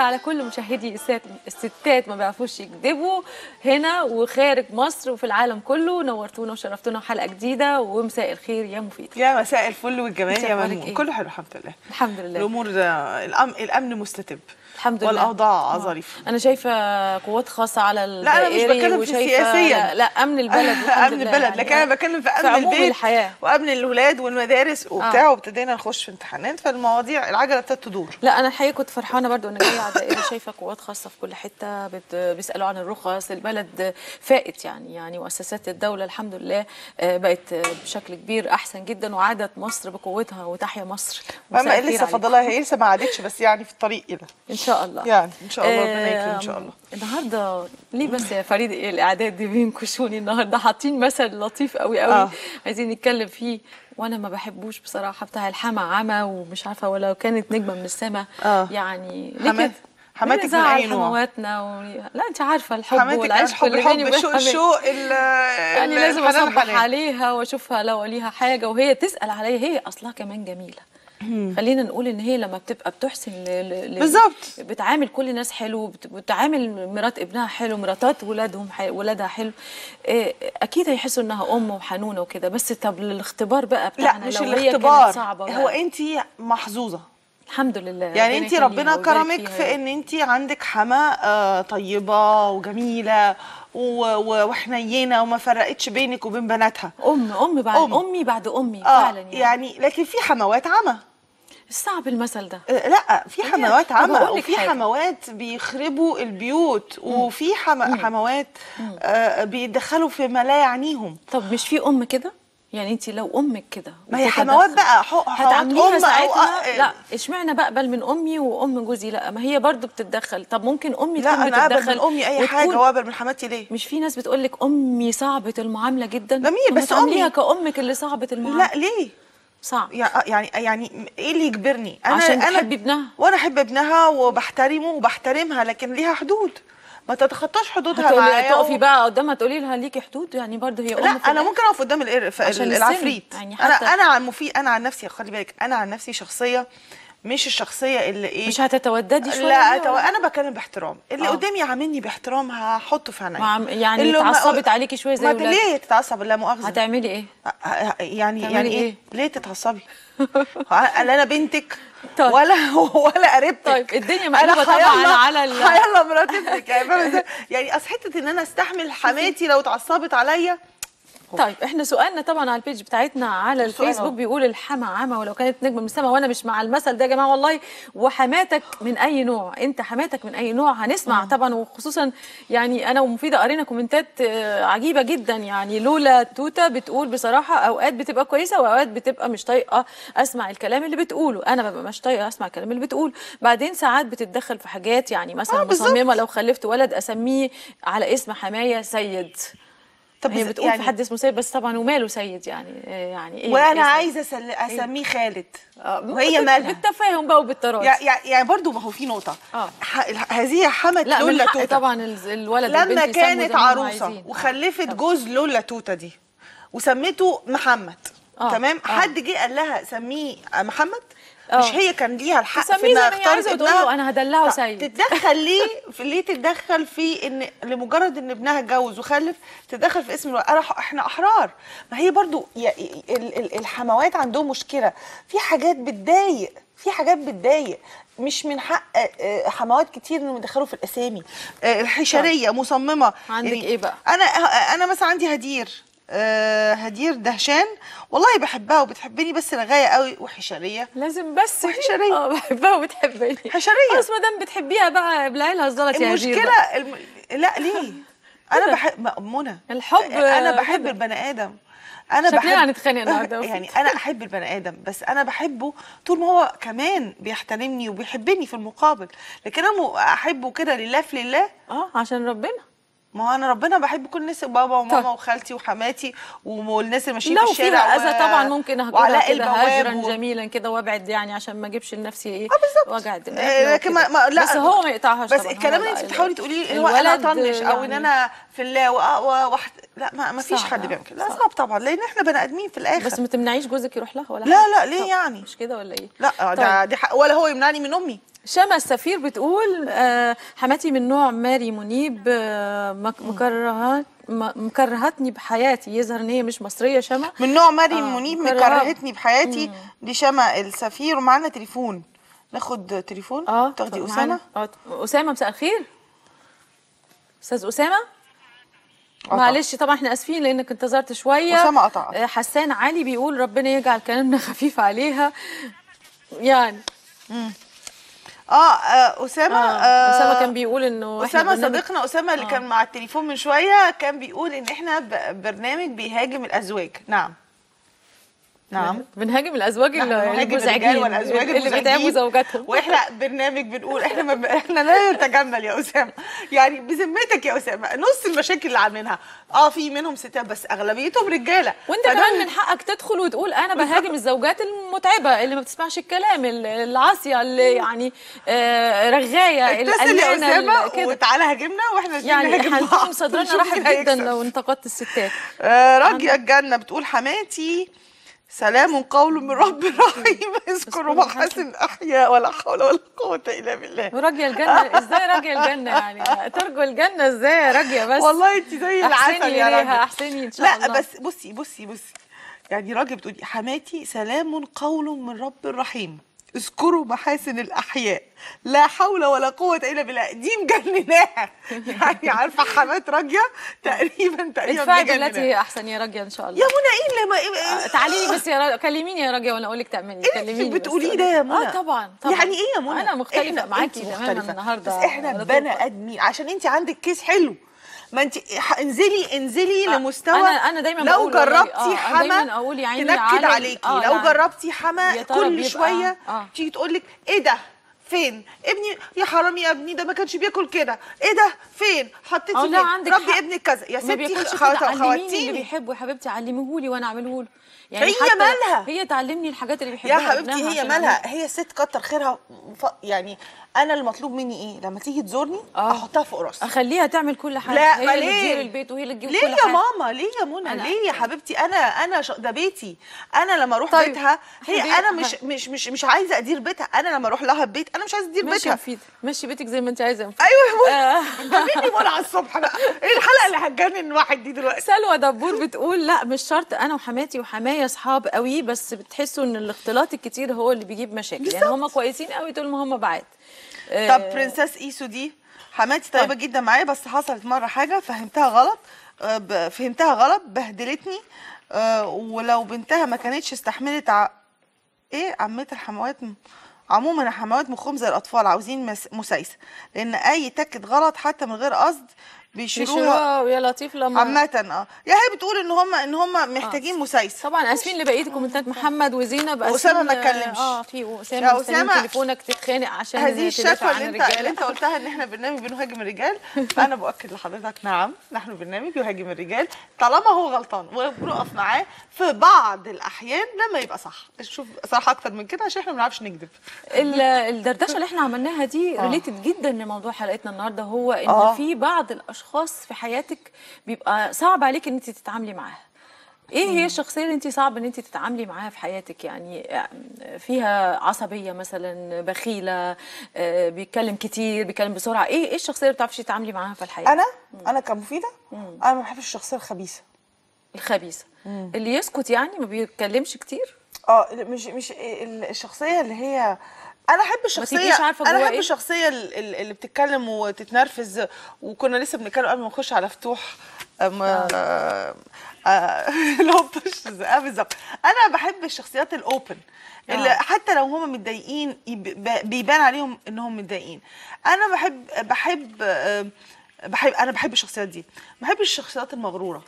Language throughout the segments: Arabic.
على كل مشاهدي السات الستات ما بيعرفوش يكذبوا هنا وخارج مصر وفي العالم كله. نورتونا وشرفتونا حلقه جديدة ومساء الخير يا مفيد. يا مساء الفل والجمال يا ممنون إيه؟ كله حلو الحمد لله. الحمد لله. الأمور. الأمن مستتب. الحمد لله والأوضاع آه. ظريفة أنا شايفة قوات خاصة على لا، أنا مش بتكلم في سياسيا. لا, لا أمن البلد أمن البلد يعني. لكن أنا بتكلم في أمن البيت الحياة وأمن الولاد والمدارس وبتاع وابتدينا نخش في امتحانات فالمواضيع العجلة ابتدت تدور لا أنا الحقيقة كنت فرحانة برضو إن جاية على الدائري شايفة قوات خاصة في كل حتة. بيسألوا عن الرخص البلد فائت يعني يعني مؤسسات الدولة الحمد لله آه، بقت آه، بشكل كبير أحسن جدا وعادت مصر بقوتها وتحيا مصر الخير لسه. فاضلها هي لسه ما عادتش بس يعني في الطريق كده إن شاء الله يعني إن شاء الله ربنا يكرم إن شاء الله النهارده ليه بس يا فريد الإعداد دي بينكشوني النهارده حاطين مثل لطيف قوي قوي آه. عايزين نتكلم فيه وأنا ما بحبوش بصراحة بتاع الحما عمى ومش عارفة ولو كانت نجمة من السماء آه. يعني ليه كده؟ حماتك من أي نوع؟ حمواتنا و... لا أنت عارفة الحب والعشق الحب اللي بيني وبين الشوق. الشوق ال- يعني لازم أصبح. عليها وأشوفها لو ليها حاجة وهي تسأل عليا هي أصلها كمان جميلة خلينا نقول إن هي لما بتبقى بتحسن ل... ل... ل- بالظبط. بتعامل كل الناس حلو بت- بتعامل مرات ابنها حلو مراتات ولادهم. ولادها حلو إيه، أكيد هيحسوا إنها أم وحنونة وكده بس طب الاختبار بقى لا بتاعنا مش لو هي الاختبار صعبة هو. انت محظوظة الحمد لله يعني انت ربنا كرمك في إن انت عندك حما آه، طيبة وجميلة وحنينة وما فرقتش بينك وبين بناتها أم أم بعد أم. أمي بعد أمي آه فعلا يعني, يعني لكن في حموات عمى صعب المثل ده. آه، لا في حموات لك وفي. حموات بيخربوا البيوت وفي حم... حموات آه بيدخلوا في ما لا يعنيهم طب مش في أم كده؟ يعني انت لو أمك كده ما هي حموات بقى هتعامليها أم أو ساعتها؟ أ- لا اشمعنى بقبل من أمي وأم جوزي؟ لا ما هي برضو بتتدخل. طب ممكن أمي لا أنا اقبل من أمي أي وتكون- حاجة واقبل من حماتي ليه؟ مش في ناس بتقول لك أمي صعبة المعاملة جدا؟ جميل، بس أمي- كأمك اللي صعبة المعاملة. لا ليه؟ صعب يع- يعني يعني إيه اللي يجبرني أنا عشان بتحبي ابنها. وأنا أحب ابنها وبحترمه وبحترمها لكن ليها حدود ما تتخطاش حدودها معايا تقفي و... بقى قدامها تقولي لها ليكي حدود يعني برضو هي أم لا أنا. ممكن أقف قدام. العفريت يعني أنا حتى- أنا عن مفي أنا عن نفسي خلي بالك أنا عن نفسي شخصية مش الشخصية اللي إيه. مش هتتوددي شوية لا أتو... أنا بتكلم باحترام. اللي آه. قدامي عاملني باحترام هحطه في عينيا مع- يعني اللي ما- اتعصبت عليكي شوية زي ما. ليه تتعصب؟ لا مؤاخذة. هتعملي إيه؟ يعني يعني إيه؟ إيه؟ ليه تتعصبي؟ لا أنا بنتك طيب. ولا ولا قريبتك. طيب، الدنيا أنا مقلوبة طبعاً على ال- حيالله مرات ابنك يعني؟ يعني أصل حتة إن أنا أستحمل حماتي لو اتعصبت عليا طيب إحنا سؤالنا طبعا على ال page بتاعتنا على الفيسبوك. بيقول الحما عمى ولو كانت نجمة من السماء وأنا مش مع المثل ده يا جماعة والله وحماتك من أي نوع؟ أنت حماتك من أي نوع؟ هنسمع طبعا وخصوصا يعني أنا ومفيدة قرينا كومنتات آه، عجيبة جدا. يعني لولا توتة بتقول بصراحة أوقات بتبقى كويسة وأوقات بتبقى مش طايقة أسمع الكلام اللي بتقوله. أنا ببقى مش طايقة أسمع الكلام اللي بتقوله. بعدين ساعات بتتدخل في حاجات يعني مثلا آه،. مصممة لو خلفت ولد أسميه على اسم حماية سيد. طب هي بتقول في حد اسمه سيد بس طبعا وماله سيد يعني آه، يعني إيه وأنا إيه عايزة أسل- أسميه خالد آه، وهي مالها بالتفاهم بقى وبالتراضي يع- يع- يعني برضو ما هو في نقطة آه. ح- هذه حمت لا لولا توته طبعا ال- الولد لما كانت عروسة. آه. وخلفت طبعاً. جوز لولا توته دي وسميته محمد آه، تمام آه. حد جه قال لها سميه محمد. مش هي كان ليها الحق في إنها اختارت ابنها؟ له أنا هدلعه سيد. تتدخل ليه في ليه تتدخل في إن لمجرد إن ابنها اتجوز وخلف تتدخل في اسم إحنا أحرار. ما هي برضو الحموات عندهم مشكلة. في حاجات بتضايق في حاجات بتضايق. مش من حق آه، حموات كتير إنهم يدخلوا في الأسامي. آه، الحشرية مصممة. عندك إيه بقى؟ أنا أنا مثلا عندي هدير. آه، هدير دهشان. والله بحبها وبتحبني بس رغاية قوي وحشرية. لازم بس وحشرية. آه بحبها وبتحبني. حشرية. بس ما دام بتحبيها بقى ابلعي لها الزلط يا هدير المشكلة. الم... لا ليه؟ أنا بحب منى. الحب أنا بحب. البني آدم. أنا بحب هنتخانق النهارده. يعني أنا أحب البني آدم بس أنا بحبه طول ما هو كمان بيحترمني وبيحبني في المقابل. لكن أنا أحبه كده لله في لله. آه عشان ربنا. ما هو أنا ربنا بحب كل الناس بابا وماما طيب. وخالتي وحماتي والناس اللي ماشيين في لو الشارع فيها أذى و- طبعا ممكن اهجرها كده هجرا و- جميلا كده وأبعد يعني عشان ما أجيبش لنفسي إيه آه بالظبط وجع دماغ آه، لو لكن ما. ما لا بس هو ما يقطعهاش بس طبعا الكلام اللي أنت بتحاولي تقوليه هو أنا اطنش أو إن يعني- أنا في الله وأ- و- واحت لا ما, ما فيش حد آه، بيعمل كده لا صعب. طبعا لأن إحنا بني آدمين في الآخر بس ما تمنعيش جوزك يروح لها ولا لا،؟ لا، ليه يعني؟ مش كده ولا إيه لا طيب. ده دي حق ولا هو يمنعني من أمي شمى السفير بتقول آه، حماتي من نوع ماري منيب آه، مك- مكرهات مكرهتني بحياتي. يظهر إن هي مش مصرية شمى من نوع مريم آه، منيب. مكرهتني بحياتي. دي شمع السفير. ومعانا تليفون. ناخد تليفون؟ آه تاخدي أسامة. آه أسامة مساء الخير. أستاذ أسامة؟ قطع. معلش طبعا إحنا آسفين لأنك انتظرت شوية. أسامة قطع. آه، حسان علي بيقول ربنا يجعل كلامنا خفيف عليها. يعني آه, آه أسامة آه. أسامة كان بيقول إنه أسامة صديقنا أسامة اللي كان مع التليفون من شوية كان بيقول إن إحنا برنامج بيهاجم الأزواج نعم نعم. بنهاجم الأزواج اللي المزعجين والأزواج اللي بيتعبوا زوجاتهم. وإحنا برنامج بنقول إحنا ما ب... إحنا لا نتجمل يا أسامة. يعني بذمتك يا أسامة نص المشاكل اللي عاملينها. آه في منهم ستات بس أغلبيتهم رجالة. وأنت فده كمان من حقك تدخل وتقول أنا بهاجم الزوجات المتعبة اللي ما بتسمعش الكلام ال- العاصية اللي يعني آه، رغاية اتصل يا أسامة وتعالى هاجمنا وإحنا يعني هنكون صدرنا مين جدا. لو انتقدت الستات. آه، راجية الجنة بتقول حماتي. سلام قول من رب رحيم اذكروا محاسن الأحياء ولا حول ولا قوة إلا بالله. وراجية الجنة. إزاي راجية الجنة يعني؟ ترجو الجنة إزاي يا راجية بس؟ والله انت زي العسل أحسني يا راجل أحسني إن شاء لا الله. بس بصي بصي بصي. يعني راجل بتقولي حماتي سلام قول من رب رحيم اذكروا محاسن الأحياء. لا حول ولا قوة إلا بالله. دي مجنناها. يعني عارفة حمات راجية؟ تقريبا تقريبا ادفعي. بالتي أحسن يا راجية إن شاء الله. يا منى إيه اللي ما آه، تعالي لي بس يا راجية كلميني يا راجية وأنا أقول لك تعملي إيه كلميني. بتقوليه ده يا منى؟ آه طبعا طبعا. يعني إيه يا منى؟ أنا مختلفة إحنا- معاكي تماما. النهارده بس إحنا بني. آدمين. عشان انت عندك كيس حلو. ما انت انزلي انزلي آه، لمستوى أنا- أنا دايماً لو جربتي آه، أنا حما أقول يا عيني تنكد عليكي. آه، لو يعني جربتي حما كل شوية آه. تيجي تقول لك إيه ده؟ فين؟ ابني يا حرامي يا ابني ده ما كانش بياكل كده. إيه ده؟ فين؟ حطيتي أه فين؟ عندك ربي. ابنك كذا. يا ستي بياكلش خ- كده علميني اللي خواتيني. بيحبه يا حبيبتي علميهولي وأنا اعمله له هي حتى مالها؟ هي تعلمني الحاجات اللي بيحبها يا حبيبتي هي مالها؟ هي ست كتر خيرها. يعني أنا المطلوب مني إيه؟ لما تيجي تزورني آه. أحطها فوق راسي. أخليها تعمل كل حاجة. لا هي اللي ليه؟ تدير البيت وهي اللي تجيب ليه كل يا حاجة. ماما؟ ليه يا منى؟ ليه يا حبيبتي؟ أنا أنا ش... ده بيتي. أنا لما أروح طيب. بيتها هي بيت- أنا مش مش مش مش عايزة أدير بيتها. أنا لما أروح لها البيت أنا مش عايزة أدير ماشي بيتها. مفيد ماشي بيتك زي ما أنت عايزة يا مفيد. أيوه يا. منى جابيني منى على الصبح بقى. إيه الحلقة اللي هتجنن الواحد دي دلوقتي؟ سلوى دبور بتقول لا مش شرط. أنا وحماتي وحمايا أصحاب قوي بس بتحسوا إن الاختلاط الكتير هو اللي بيجيب مشاكل. يعني هم كويسين قوي طول ما هم بعاد. طب برنسس إيسو دي حماتي طيبة جدا معايا بس حصلت مرة حاجة فهمتها غلط آه، فهمتها غلط بهدلتني آه، ولو بنتها ما كانتش استحملت ع... إيه عمتها الحموات عموما الحموات مخهم زي الأطفال عاوزين مس... مسايسة لأن أي تكت غلط حتى من غير قصد بيشيلوها. بيشيلوها ويا لطيف لما عامة آه. يا هي بتقول إن هم إن هم محتاجين مسايسة. طبعا أسفين لبقية الكومنتات. محمد وزينب وأسامة ما اتكلمش. آه في اسامه يا أسامة، تليفونك تتخانق عشان هذه الشكوى اللي انت. اللي أنت قلتها إن إحنا برنامج بنهاجم الرجال. فانا باكد لحضرتك نعم نحن برنامج يهاجم الرجال. طالما هو غلطان وبنقف معاه في بعض الأحيان لما يبقى صح. شوف صراحة أكتر من كده عشان إحنا ما بنعرفش نكذب. ال- الدردشة اللي إحنا عملناها دي آه. ريليتد جدا لموضوع حلقتنا النهارده هو إن آه. في بعض الاشخاص في حياتك بيبقى صعب عليك إن أنت تتعاملي معاها. إيه هي الشخصية اللي أنت صعب إن أنت تتعاملي معاها في حياتك؟ يعني فيها عصبية مثلا بخيلة آه، بيتكلم كتير بيتكلم بسرعة. إيه إيه الشخصية اللي بتعرفي تتعاملي معاها في الحياة؟ أنا؟ أنا كمفيدة؟ أنا ما بحبش الشخصية الخبيثة. الخبيثة. اللي يسكت يعني ما بيتكلمش كتير؟ آه مش مش ال- الشخصية اللي هي أنا أحب الشخصيه عارفة أنا أحب إيه؟ الشخصيه ال- ال- اللي بتتكلم وتتنرفز. وكنا لسه بنتكلم قبل ما نخش على فتوح. أم- آه، آه، اللي هو بوش بالظبط. أنا بحب الشخصيات الاوبن اللي آه. حتى لو هم متضايقين بيبان عليهم إنهم متضايقين. أنا بحب بحب آه، بحب أنا بحب الشخصيات دي. ما بحبش الشخصيات المغرورة.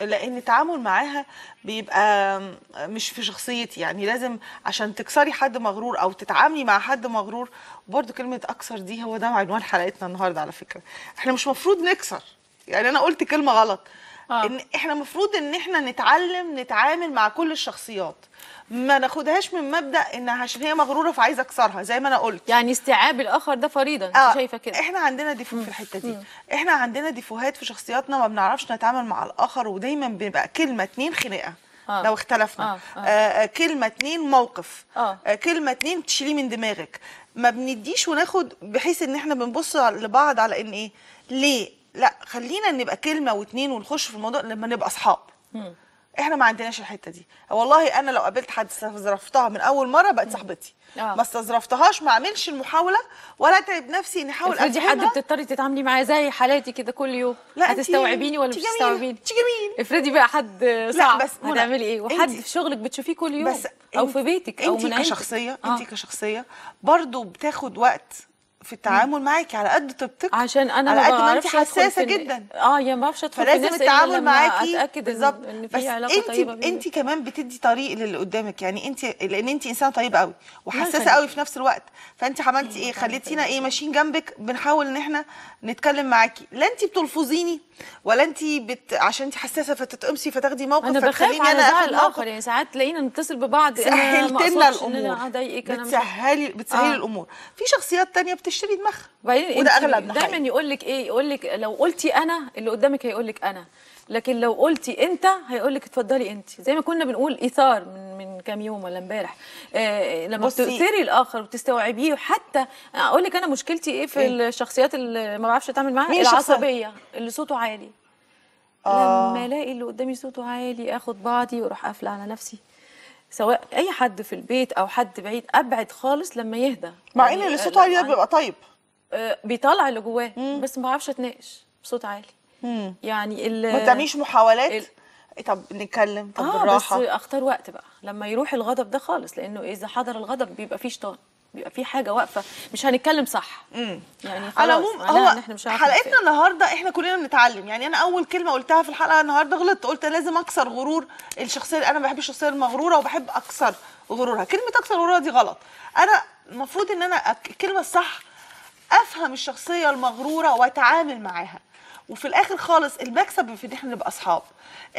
لأن التعامل معاها بيبقى مش في شخصيتي. يعني لازم عشان تكسري حد مغرور أو تتعاملي مع حد مغرور وبرده كلمة أكسر دي هو ده عنوان حلقتنا النهارده على فكرة. إحنا مش مفروض نكسر. يعني أنا قلت كلمة غلط. آه. إن إحنا المفروض إن إحنا نتعلم نتعامل مع كل الشخصيات ما ناخدهاش من مبدأ إنها عشان هي مغرورة فعايزة أكسرها زي ما أنا قلت يعني استيعاب الآخر ده فريضه أنت آه، شايفة كده إحنا عندنا ديفو في الحتة دي إحنا عندنا ديفوهات في شخصياتنا ما بنعرفش نتعامل مع الآخر ودايما بيبقى كلمة اتنين خناقة آه. لو اختلفنا آه، آه. آه. آه كلمة اتنين موقف آه. آه كلمة اتنين تشيليه من دماغك ما بنديش وناخد بحيث إن إحنا بنبص لبعض على إن إيه ليه لا خلينا نبقى كلمة واتنين ونخش في الموضوع لما نبقى أصحاب. إحنا ما عندناش الحتة دي. والله أنا لو قابلت حد استظرفتها من أول مرة بقت صاحبتي. آه. ما استظرفتهاش ما اعملش المحاولة ولا اتعب نفسي إني أحاول افرضي حد. بتضطري تتعاملي معاه زي حالاتي كده كل يوم. لا، هتستوعبيني ولا مش هتستوعبيني؟ أنتي جميل. افرضي بقى حد صعب بس منى، هتعملي إيه؟ وحد في شغلك بتشوفيه كل يوم بس أو انت- في بيتك أو انت من عيلتك؟ كشخصية آه. انت كشخصية برضو بتاخد وقت في التعامل معاكي على قد طيبتك عشان أنا على قد ما انت حساسة جدا. آه يا ما بعرفش أدخل فلازم التعامل معاكي أتأكد بالظبط. إن, في علاقة انت طيبة بيني. انت كمان بتدي طريق للي قدامك يعني انت لأن انت إنسانة طيبة قوي وحساسة. قوي في نفس الوقت. فانت عملتي إيه؟ خليتينا إيه؟ ماشيين جنبك بنحاول إن إحنا نتكلم معاكي. لا انت بتلفظيني. ولا انت بت... عشان انت حساسة فتتقمصي فتاخدي موقف أنا بخاف على أنا الآخر يعني ساعات تلاقينا نتصل ببعض سهلت لنا الأمور. بتسهلي بتسهلي آه. الأمور. في شخصيات تانية بتشتري دماغها. وده اغلبنا دايما. يقول لك إيه؟ يقول لك لو قلتي أنا اللي قدامك هيقول لك أنا. لكن لو قلتي انت هيقول لك اتفضلي انت. زي ما كنا بنقول إيثار من من كام يوم ولا امبارح. آه لما بتؤثري الآخر وتستوعبيه وحتى أقول لك أنا مشكلتي إيه في إيه؟ الشخصيات اللي ما بعرفش أتعامل معاها؟ العصبية اللي صوته عالي. آه. لما ألاقي اللي قدامي صوته عالي آخد بعضي وأروح قافلة على نفسي. سواء أي حد في البيت أو حد بعيد أبعد خالص لما يهدى. مع يعني ان اللي آه، صوته عالي ده بيبقى طيب. آه، بيطلع اللي جواه بس ما بعرفش أتناقش بصوت عالي. يعني ال ما تعمليش محاولات؟ ال- طب نتكلم طب آه بالراحة. بس أختار وقت بقى. لما يروح الغضب ده خالص لأنه إذا حضر الغضب بيبقى فيه شيطان بيبقى فيه حاجة واقفة. مش هنتكلم صح. يعني على العموم هو إن إحنا مش حلقتنا. النهارده إحنا كلنا بنتعلم. يعني أنا أول كلمة قلتها في الحلقة النهارده غلطت. قلت لازم أكسر غرور الشخصية أنا بحب الشخصية المغرورة وبحب أكسر غرورها. كلمة أكسر غرورها دي غلط. أنا المفروض إن أنا الكلمة الصح أفهم الشخصية المغرورة وأتعامل معاها. وفي الآخر خالص المكسب في إن إحنا نبقى أصحاب.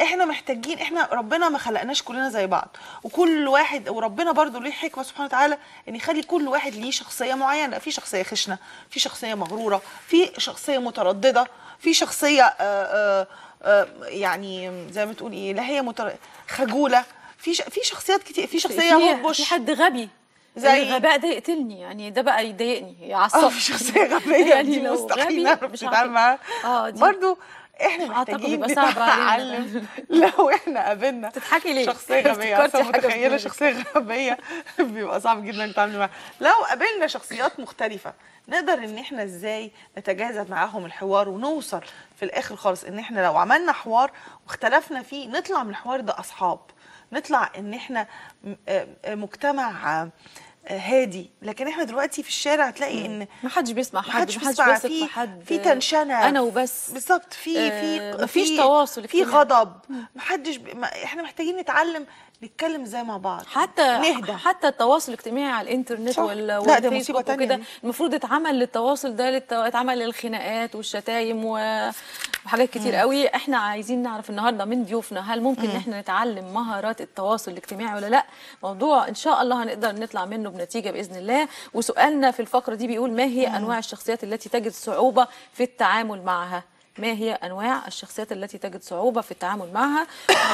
إحنا محتاجين إحنا ربنا ما خلقناش كلنا زي بعض. وكل واحد وربنا برضو ليه حكمة سبحانه وتعالى إن يخلي كل واحد ليه شخصية معينة. في شخصية خشنة في شخصية مغرورة في شخصية مترددة في شخصية آآ آآ يعني زي ما تقول إيه لا هي متر... خجولة. في ش... في شخصيات كتير في شخصية هبوش في حد غبي. زي- زي الغباء ده يقتلني يعني ده بقى يضايقني آه يعصبني في شخصيه غبيه يعني دي لو مستحيل نتعامل عارفة. معاها آه دي برضو إحنا محتاجين. نتعلم لو إحنا قابلنا تضحكي ليه؟ شخصية غبية أصلا متخيلة. شخصية غبية بيبقى صعب جدا نتعامل معاها لو قابلنا شخصيات مختلفة نقدر إن إحنا إزاي نتجاذب معاهم الحوار ونوصل في الآخر خالص إن إحنا لو عملنا حوار واختلفنا فيه نطلع من الحوار ده أصحاب نطلع إن إحنا آه، آه، مجتمع هادي. لكن إحنا دلوقتي في الشارع هتلاقي إن ما حدش بيسمع حد ما حدش بيسمع. في حد. في تنشنة. أنا وبس. بالظبط. في آه، في مفيش في- تواصل في. غضب. محدش ب... ما إحنا محتاجين نتعلم نتكلم زي مع بعض؟ حتى نهدى. حتى التواصل الاجتماعي على الإنترنت. وال والفيسبوك وكده. المفروض اتعمل للتواصل ده للت- اتعمل للخناقات والشتايم و- وحاجات كتير قوي. إحنا عايزين نعرف النهارده من ضيوفنا هل ممكن ان إحنا نتعلم مهارات التواصل الاجتماعي ولا لا؟ موضوع إن شاء الله هنقدر نطلع منه بنتيجة بإذن الله. وسؤالنا في الفقرة دي بيقول ما هي أنواع الشخصيات التي تجد صعوبة في التعامل معها؟ ما هي أنواع الشخصيات التي تجد صعوبة في التعامل معها؟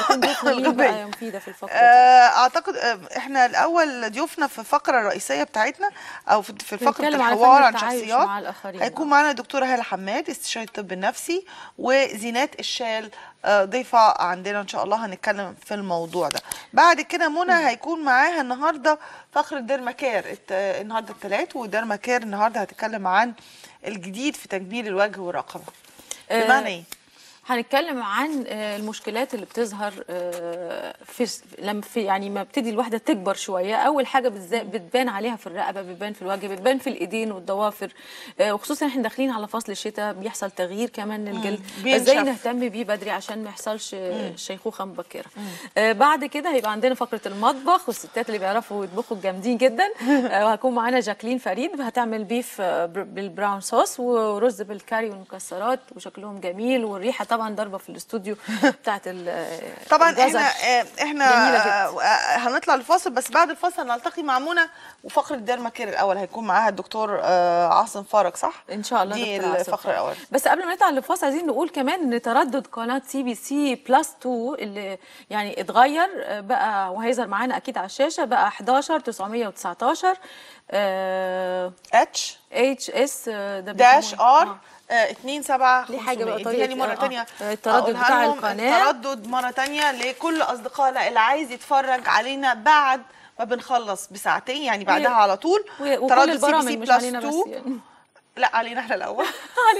هيكون. بقى مفيدة في الفقرة دي. آه، أعتقد آه، إحنا الأول ضيوفنا في الفقرة الرئيسية بتاعتنا أو في فقره الحوار عن شخصيات. مع. هيكون معانا دكتورة هالة حماد استشاري الطب النفسي وزينات الشال. آه، ضيفة عندنا إن شاء الله هنتكلم في الموضوع ده. بعد كده منى هيكون معاها النهارده فقرة Derma Care. الت- آه، النهارده الثلاث و Derma Care النهارده هتتكلم عن الجديد في تجميل الوجه والرقبه آه، بمعنى إيه هنتكلم عن آه، المشكلات اللي بتظهر آه، في لما في يعني ما بتدي الواحده تكبر شوية أول حاجة بتبان عليها في الرقبة بتبان في الوجه بتبان في الإيدين والضوافر آه، وخصوصا إحنا داخلين على فصل الشتاء بيحصل تغيير كمان للجلد. إزاي نهتم بيه بدري عشان ما يحصلش شيخوخة مبكرة. بعد كده هيبقى عندنا فقرة المطبخ والستات اللي بيعرفوا يطبخوا جامدين جدا. وهيكون معانا جاكلين فريد هتعمل beef br- بال brown sauce ورز بالكاري والمكسرات وشكلهم جميل والريحة طبعا طبعا ضربة في الاستوديو بتاعت ال- طبعا. إحنا إحنا. آه، هنطلع الفاصل بس بعد الفاصل هنلتقي مع منى وفقره Derma Care الأول هيكون معاها الدكتور آه، عاصم فرج صح؟ إن شاء الله دي. الفقره الأول بس قبل ما نطلع للفاصل عايزين نقول كمان إن تردد قناة CBC Plus 2 اللي يعني اتغير آه، بقى وهيظهر معانا أكيد على الشاشة بقى 11 919 اتش اتش اس داش ار 2 7 ليه حاجة بقى؟ طريقة- يعني مرة آه، تانية. آه، التردد بتاع لهم القناة. التردد مرة تانية لكل أصدقائنا اللي عايز يتفرج علينا بعد ما بنخلص بساعتين يعني بعدها على طول. وكل البرامج مش علينا بس يعني. لا علينا إحنا الأول.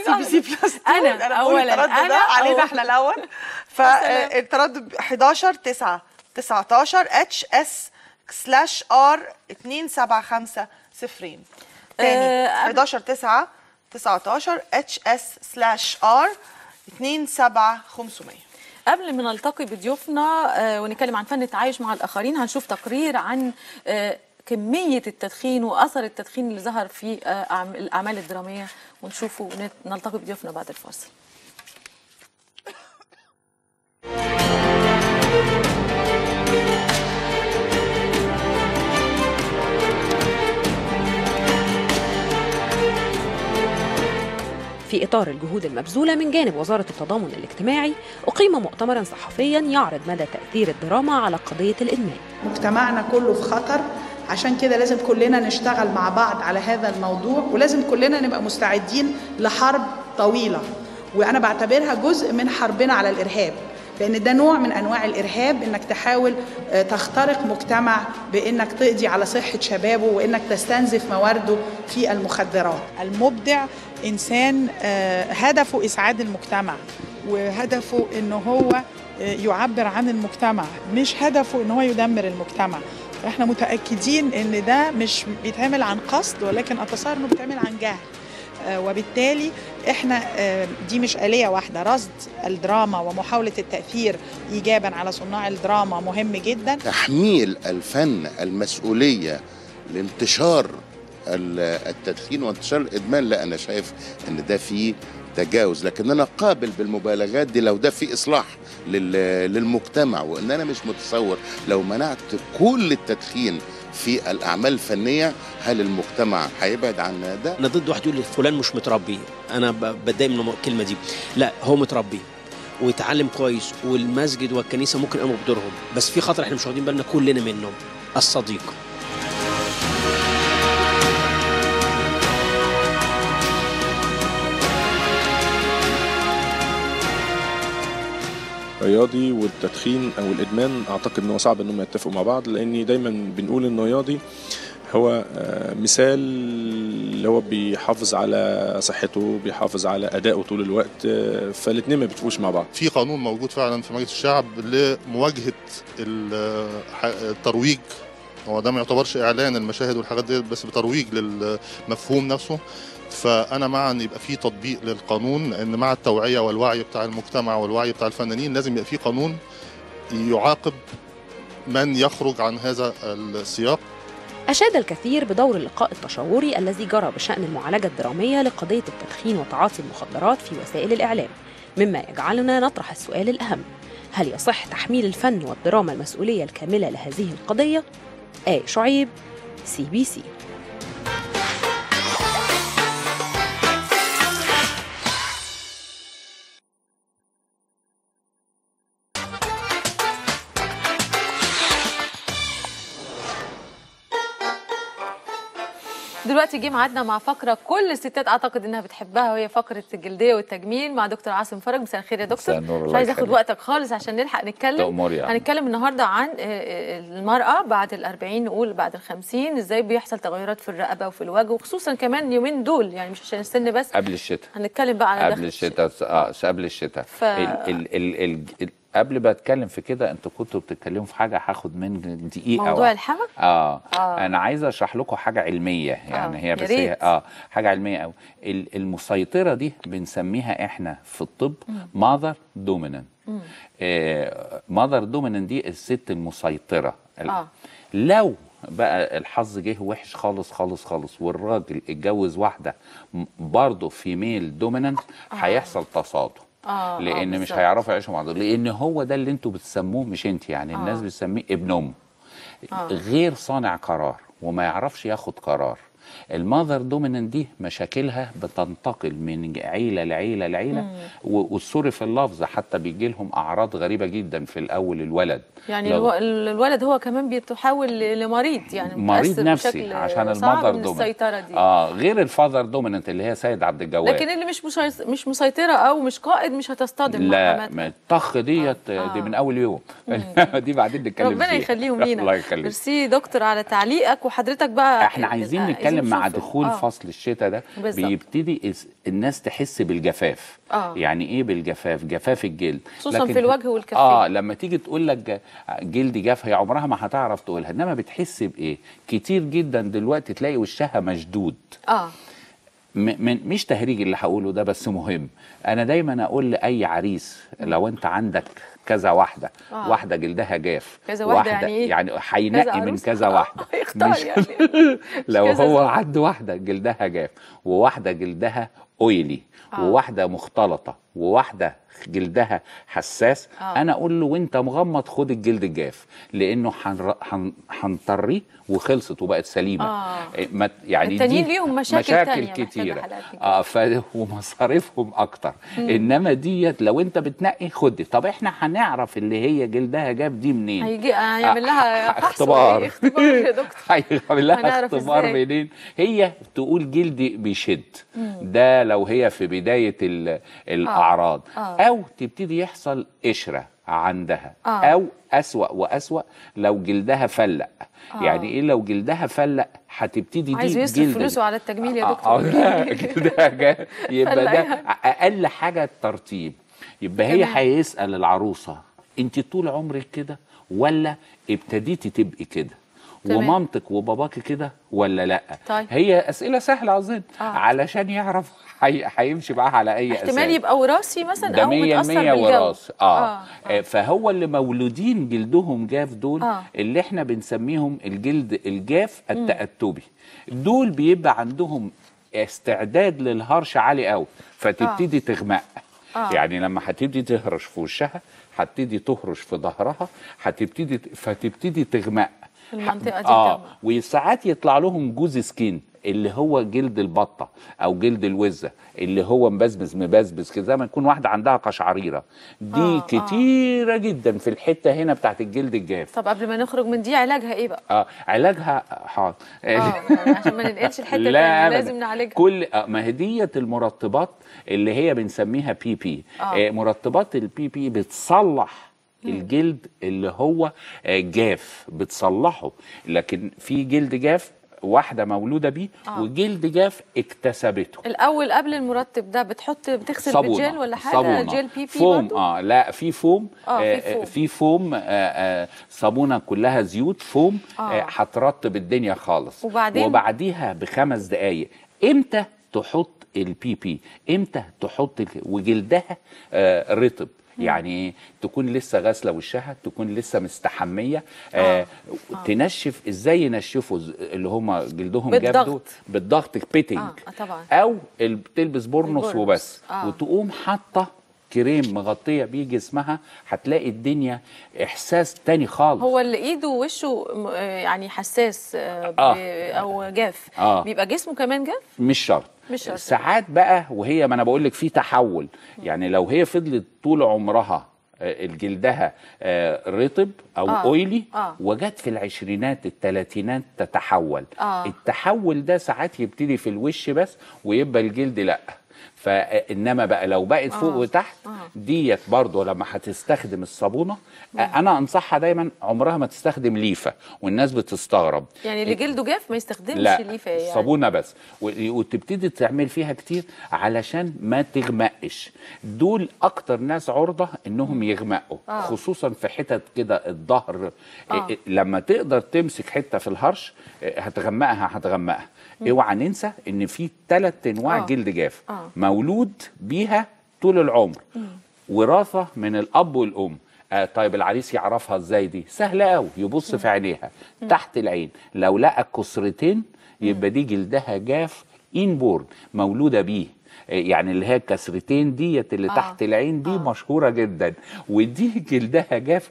سي بي سي بلس 2 أولاً، التردد أنا ده علينا. إحنا الأول. فالتردد 11 9 19 HS slash R 275 صفرين. تاني آه، قبل- 11 9 19 HS slash R 27500 قبل ما نلتقي بضيوفنا آه، ونتكلم عن فن التعايش مع الآخرين هنشوف تقرير عن آه، كمية التدخين وأثر التدخين اللي ظهر في آه، أعم- الأعمال الدرامية ونشوفه ونلتقي بضيوفنا بعد الفاصل. في إطار الجهود المبذولة من جانب وزارة التضامن الاجتماعي أقيم مؤتمرا صحفيا يعرض مدى تأثير الدراما على قضية الإدمان مجتمعنا كله في خطر عشان كده لازم كلنا نشتغل مع بعض على هذا الموضوع ولازم كلنا نبقى مستعدين لحرب طويلة. وأنا بعتبرها جزء من حربنا على الإرهاب. لأن ده نوع من أنواع الإرهاب إنك تحاول آه، تخترق مجتمع بإنك تقضي على صحة شبابه وإنك تستنزف موارده في المخدرات. المبدع إنسان آه، هدفه إسعاد المجتمع وهدفه إنه هو يعبر عن المجتمع مش هدفه إن هو يدمر المجتمع. إحنا متأكدين إن ده مش بيتعمل عن قصد ولكن اتصور إنه بيتعمل عن جهل. آه، وبالتالي إحنا آه، دي مش آلية واحدة. رصد الدراما ومحاولة التأثير إيجابا على صناع الدراما مهم جدا. تحميل الفن المسؤولية لانتشار ال- التدخين وانتشار الإدمان لا أنا شايف أن ده فيه تجاوز. لكن أنا قابل بالمبالغات دي لو ده في إصلاح لل- للمجتمع وأن أنا مش متصور لو منعت كل التدخين في الأعمال الفنية هل المجتمع هيبعد عن ده؟ أنا ضد واحد يقول لي فلان مش متربي. أنا بتضايق من الكلمة دي. لا هو متربي ويتعلم كويس والمسجد والكنيسة ممكن يقوموا بدورهم بس في خطر إحنا مش واخدين بالنا كلنا منه الصديق. رياضي والتدخين أو الإدمان أعتقد ان هو صعب إنهم يتفقوا مع بعض لأني دايما بنقول ان الرياضي هو آه، مثال اللي هو بيحافظ على صحته بيحافظ على أدائه طول الوقت آه، فالاثنين ما بيتفقوش مع بعض. في قانون موجود فعلا في مجلس الشعب لمواجهة الترويج هو ده ما يعتبرش إعلان المشاهد والحاجات دي بس بترويج للمفهوم نفسه. فأنا مع إن يبقى في تطبيق للقانون لأن مع التوعية والوعي بتاع المجتمع والوعي بتاع الفنانين لازم يبقى في قانون يعاقب من يخرج عن هذا السياق أشاد الكثير بدور اللقاء التشاوري الذي جرى بشأن المعالجة الدرامية لقضية التدخين وتعاطي المخدرات في وسائل الإعلام مما يجعلنا نطرح السؤال الأهم هل يصح تحميل الفن والدراما المسؤولية الكاملة لهذه القضية؟ آية شعيب سي بي سي دلوقتي جه ميعادنا مع فقرة كل الستات أعتقد إنها بتحبها وهي فقرة الجلدية والتجميل مع دكتور عاصم فرج. مساء الخير يا دكتور. مش عايز آخد. وقتك خالص عشان نلحق نتكلم. عم. هنتكلم النهارده عن آه، آه، المرأة بعد ال 40 نقول بعد ال 50 إزاي بيحصل تغيرات في الرقبة وفي الوجه وخصوصا كمان اليومين دول يعني مش عشان السن بس. قبل الشتاء. هنتكلم بقى على قبل الشتاء آه قبل الشتاء. ف- ال ال ال ال ال قبل ما اتكلم في كده أنتوا كنتوا بتتكلموا في حاجة هاخد من دقيقة موضوع. الحمى آه. آه. آه أنا عايز أشرح لكم حاجة علمية يعني آه، هي بس هي. آه حاجة علمية قوي المسيطرة دي بنسميها إحنا في الطب mother dominant mother dominant دي الست المسيطرة آه. لو بقى الحظ جه وحش خالص خالص خالص والراجل اتجوز واحدة برضه female dominant هيحصل تصادم آه، آه، لأن مش بالظبط. هيعرفوا يعيشوا مع بعض لأن هو ده اللي أنتوا بتسموه مش انت يعني الناس آه. بتسميه ابن امه آه. غير صانع قرار وما يعرفش ياخد قرار ال mother dominant دي مشاكلها بتنتقل من عيلة لعيلة لعيلة و- والسوري في اللفظ حتى بيجي لهم أعراض غريبة جدا في الأول الولد. يعني لو- ألو... الولد هو كمان بيتحول لمريض يعني مريض نفسي عشان ال mother من dominant. آه غير ال father dominant اللي هي سيد عبد الجواد. لكن اللي مش مش مسيطرة أو مش قائد مش هتصطدم لا الطخ ديت آه. دي من أول يوم. دي بعدين نتكلم ربنا. يخليهم لينا. الله يخليك. ميرسي دكتور على تعليقك وحضرتك بقى إحنا عايزين نتكلم مع دخول آه. فصل الشتاء ده بالظبط. بيبتدي اس- الناس تحس بالجفاف. آه. يعني إيه بالجفاف؟ جفاف الجلد. خصوصاً لكن- في الوجه والكفين. آه لما تيجي تقول لك جلدي جاف هي عمرها ما هتعرف تقولها. إنما بتحس بإيه؟ كتير جدا دلوقتي تلاقي وشها مشدود. آه. من مش تهريج اللي هقوله ده بس مهم. أنا دايما أقول لأي عريس لو أنت عندك كذا واحدة آه. واحدة جلدها جاف كذا واحدة يعني إيه؟ يعني هينقي من؟ كذا آه، واحدة مش- يعني. لو هو. عنده واحدة جلدها جاف وواحدة جلدها أويلي آه. وواحدة مختلطة وواحدة جلدها حساس آه. أنا أقول له وأنت مغمض خد الجلد الجاف لأنه هنر- هن- هنطريه وخلصت وبقت سليمة آه. إيه، ما- يعني التانيين دي ليهم مشاكل مشاكل تانية كتيرة. آه ف ومصاريفهم أكتر إنما ديت لو أنت بتنقي خد. طب إحنا هنعرف اللي هي جلدها جاب دي منين هيجي هيعمل لها فحص اختبار؟ اختبار يا دكتور هيعمل لها اختبار؟ منين هي تقول جلدي بيشد ده لو هي في بداية ال- الأعراض آه. أو تبتدي يحصل قشرة عندها آه. أو أسوأ وأسوأ لو جلدها فلق يعني إيه لو جلدها فلق هتبتدي دي عايزه يصرف فلوسه على التجميل يا آه، دكتور. آه، جا- يبقى ده. أقل حاجة الترتيب يبقى هي تمام. هيسأل العروسة أنت طول عمرك كده ولا ابتديتي تبقي كده؟ تمام. ومامتك وباباك كده ولا لا طيب. هي أسئلة سهلة أظن آه. علشان يعرف هي- هيمشي معاها على أي أساس احتمال يبقى وراثي مثلا ده أو 100 متاثر 100 بالجو وراث آه. آه. آه. فهو اللي مولودين جلدهم جاف دول آه. اللي إحنا بنسميهم الجلد الجاف التأتبي دول بيبقى عندهم استعداد للهرش عالي قوي فتبتدي آه. تغمق آه. يعني لما هتبتدي تهرش في وشها هتبتدي تهرش في ظهرها هتبتدي فتبتدي تغمق في المنطقة دي آه. وساعات يطلع لهم جوز سكين اللي هو جلد البطة أو جلد الوزة اللي هو مبزبز مبزبز كده زي ما يكون واحدة عندها قشعريرة دي آه، آه كتيرة آه. جدا في الحتة هنا بتاعت الجلد الجاف طب قبل ما نخرج من دي علاجها إيه بقى؟ آه علاجها حاضر آه يعني عشان ما ننقلش الحتة لا أبداً. لازم نعالجها كل آه، ما هي ديت المرطبات اللي هي بنسميها BB آه. آه. مرطبات ال BB بتصلح الجلد اللي هو آه، جاف بتصلحه لكن في جلد جاف واحدة مولودة بيه آه. وجلد جاف اكتسبته الأول قبل المرطب ده بتحط بتغسل بالجل ولا حاجة صابونة. gel BB foam برضو؟ آه لا في فوم آه، في آه، فوم. في فوم آه، آه، صابونة كلها زيوت فوم آه. آه، هترطب الدنيا خالص وبعدين؟ وبعديها بخمس دقائق إمتى تحط ال BB إمتى تحط وجلدها آه رطب يعني إيه؟ تكون لسه غاسلة وشها تكون لسه مستحمية. آه. تنشف إزاي ينشفوا؟ اللي هم جلدهم بالضغط. بالضغط بيتنج آه، آه، طبعا. أو تلبس بورنوس. وبس. آه. وتقوم حاطة كريم مغطية بيه جسمها هتلاقي الدنيا إحساس تاني خالص. هو اللي إيده ووشه آه، يعني حساس آه، آه. أو جاف. آه. بيبقى جسمه كمان جاف؟ مش شرط. مش. ساعات بقى وهي ما أنا بقول لك في تحول يعني لو هي فضلت طول عمرها آه، الجلدها آه، رطب أو آه. اويلي آه. آه. وجت في العشرينات الثلاثينات تتحول آه. التحول ده ساعات يبتدي في الوش بس ويبقى الجلد لأ فإنما بقى لو بقت فوق آه. وتحت آه. ديت برضه لما هتستخدم الصابونة آه، أنا أنصحها دايما عمرها ما تستخدم ليفة والناس بتستغرب يعني اللي جلده جاف ما يستخدمش لا ليفة يعني صابونه بس وتبتدي تعمل فيها كتير علشان ما تغمقش دول أكتر ناس عرضة إنهم يغمقوا آه. خصوصا في حتت كده الظهر آه. لما تقدر تمسك حتة في الهرش هتغمقها هتغمقها اوعى ننسى ان في ثلاث انواع آه. جلد جاف. آه. مولود بيها طول العمر. وراثة من الأب والأم. آه طيب العريس يعرفها إزاي دي؟ سهلة قوي يبص في عينيها تحت العين. لو لقى كسرتين يبقى دي جلدها جاف انبورن مولودة بيه. يعني اللي هي الكسرتين ديت اللي آه. تحت العين دي آه. مشهورة جدا ودي جلدها جاف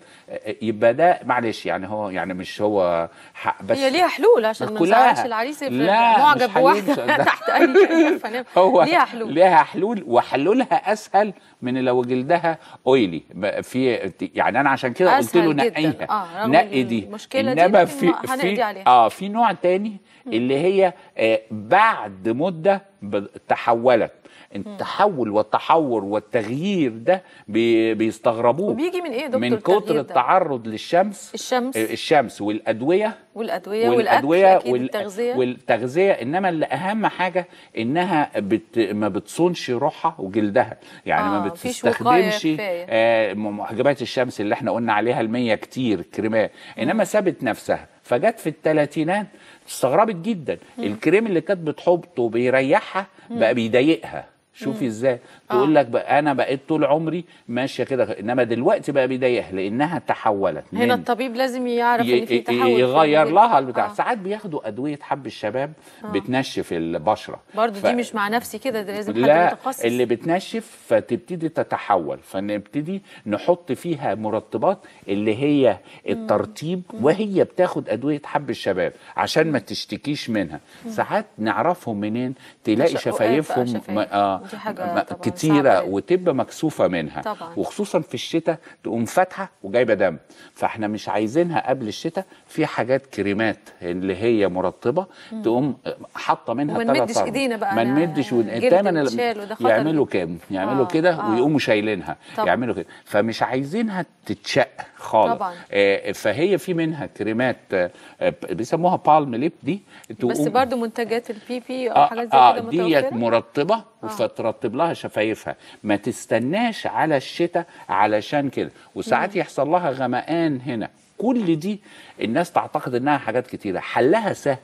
يبقى ده معلش يعني هو يعني مش هو حق بس هي ليها حلول عشان ما. نزعلش العريس معجب بواحدة ده. تحت أي فنام. هو ليها حلول ليها حلول وحلولها أسهل من لو جلدها اويلي في يعني أنا عشان كده قلت له. نقيها آه، نقي دي المشكلة دي إنما لكن في في عليها. آه في نوع تاني اللي هي آه بعد مدة تحولت التحول والتحور والتغيير ده بي- بيستغربوه. وبيجي من إيه دكتور من كتر؟ التعرض للشمس الشمس. آه، الشمس والأدوية. والأدوية والأدوية والتغذيه والتغذية. إنما اللي أهم حاجة إنها بت ما بتصونش روحها وجلدها. يعني آه، ما بتستخدمش. آه، محجبات الشمس اللي إحنا قلنا عليها المية كتير كريمات إنما سابت نفسها. فجت في الثلاثينات استغربت جدا. الكريم اللي كانت بتحطه بيريحها بقى بيضايقها. شوفي إزاي. تقول لك بقى أنا بقيت طول عمري ماشية كده إنما دلوقتي بقى بيضايقها لانها تحولت هنا الطبيب لازم يعرف إن في تحول في يغير الجلد. لها البتاع. آه. ساعات بياخدوا أدوية حب الشباب بتنشف البشرة. برضو ف- دي مش مع نفسي كده ده لازم حد لا متخصص. اللي بتنشف فتبتدي تتحول. فنبتدي نحط فيها مرطبات اللي هي الترطيب وهي بتاخد أدوية حب الشباب عشان ما تشتكيش منها. ساعات نعرفهم منين؟ تلاقي بقى شفايفهم شفايف. دي حاجة طبعاً صعبة كتيره. وتبقى مكسوفة منها طبعاً. وخصوصا في الشتاء تقوم فاتحة وجايبة دم فاحنا مش عايزينها قبل الشتاء في حاجات كريمات اللي هي مرطبة تقوم حاطة منها ثلاث نمدش أربع. إيدينا بقى ما نمدش دايما يعملوا كام يعملوا آه، كده آه. ويقوموا شايلينها طبعاً. يعملوا كده فمش عايزينها تتشق خالص. طبعاً. آه فهي في منها كريمات آه آه، بيسموها balm lip دي. بس برضو منتجات ال BB أو حاجات زي آه كده ديت مرطبة فترطب لها شفايفها. ما تستناش على الشتاء علشان كده. وساعات يحصل لها غمقان هنا. كل دي الناس تعتقد إنها حاجات كتيرة. حلها سهل.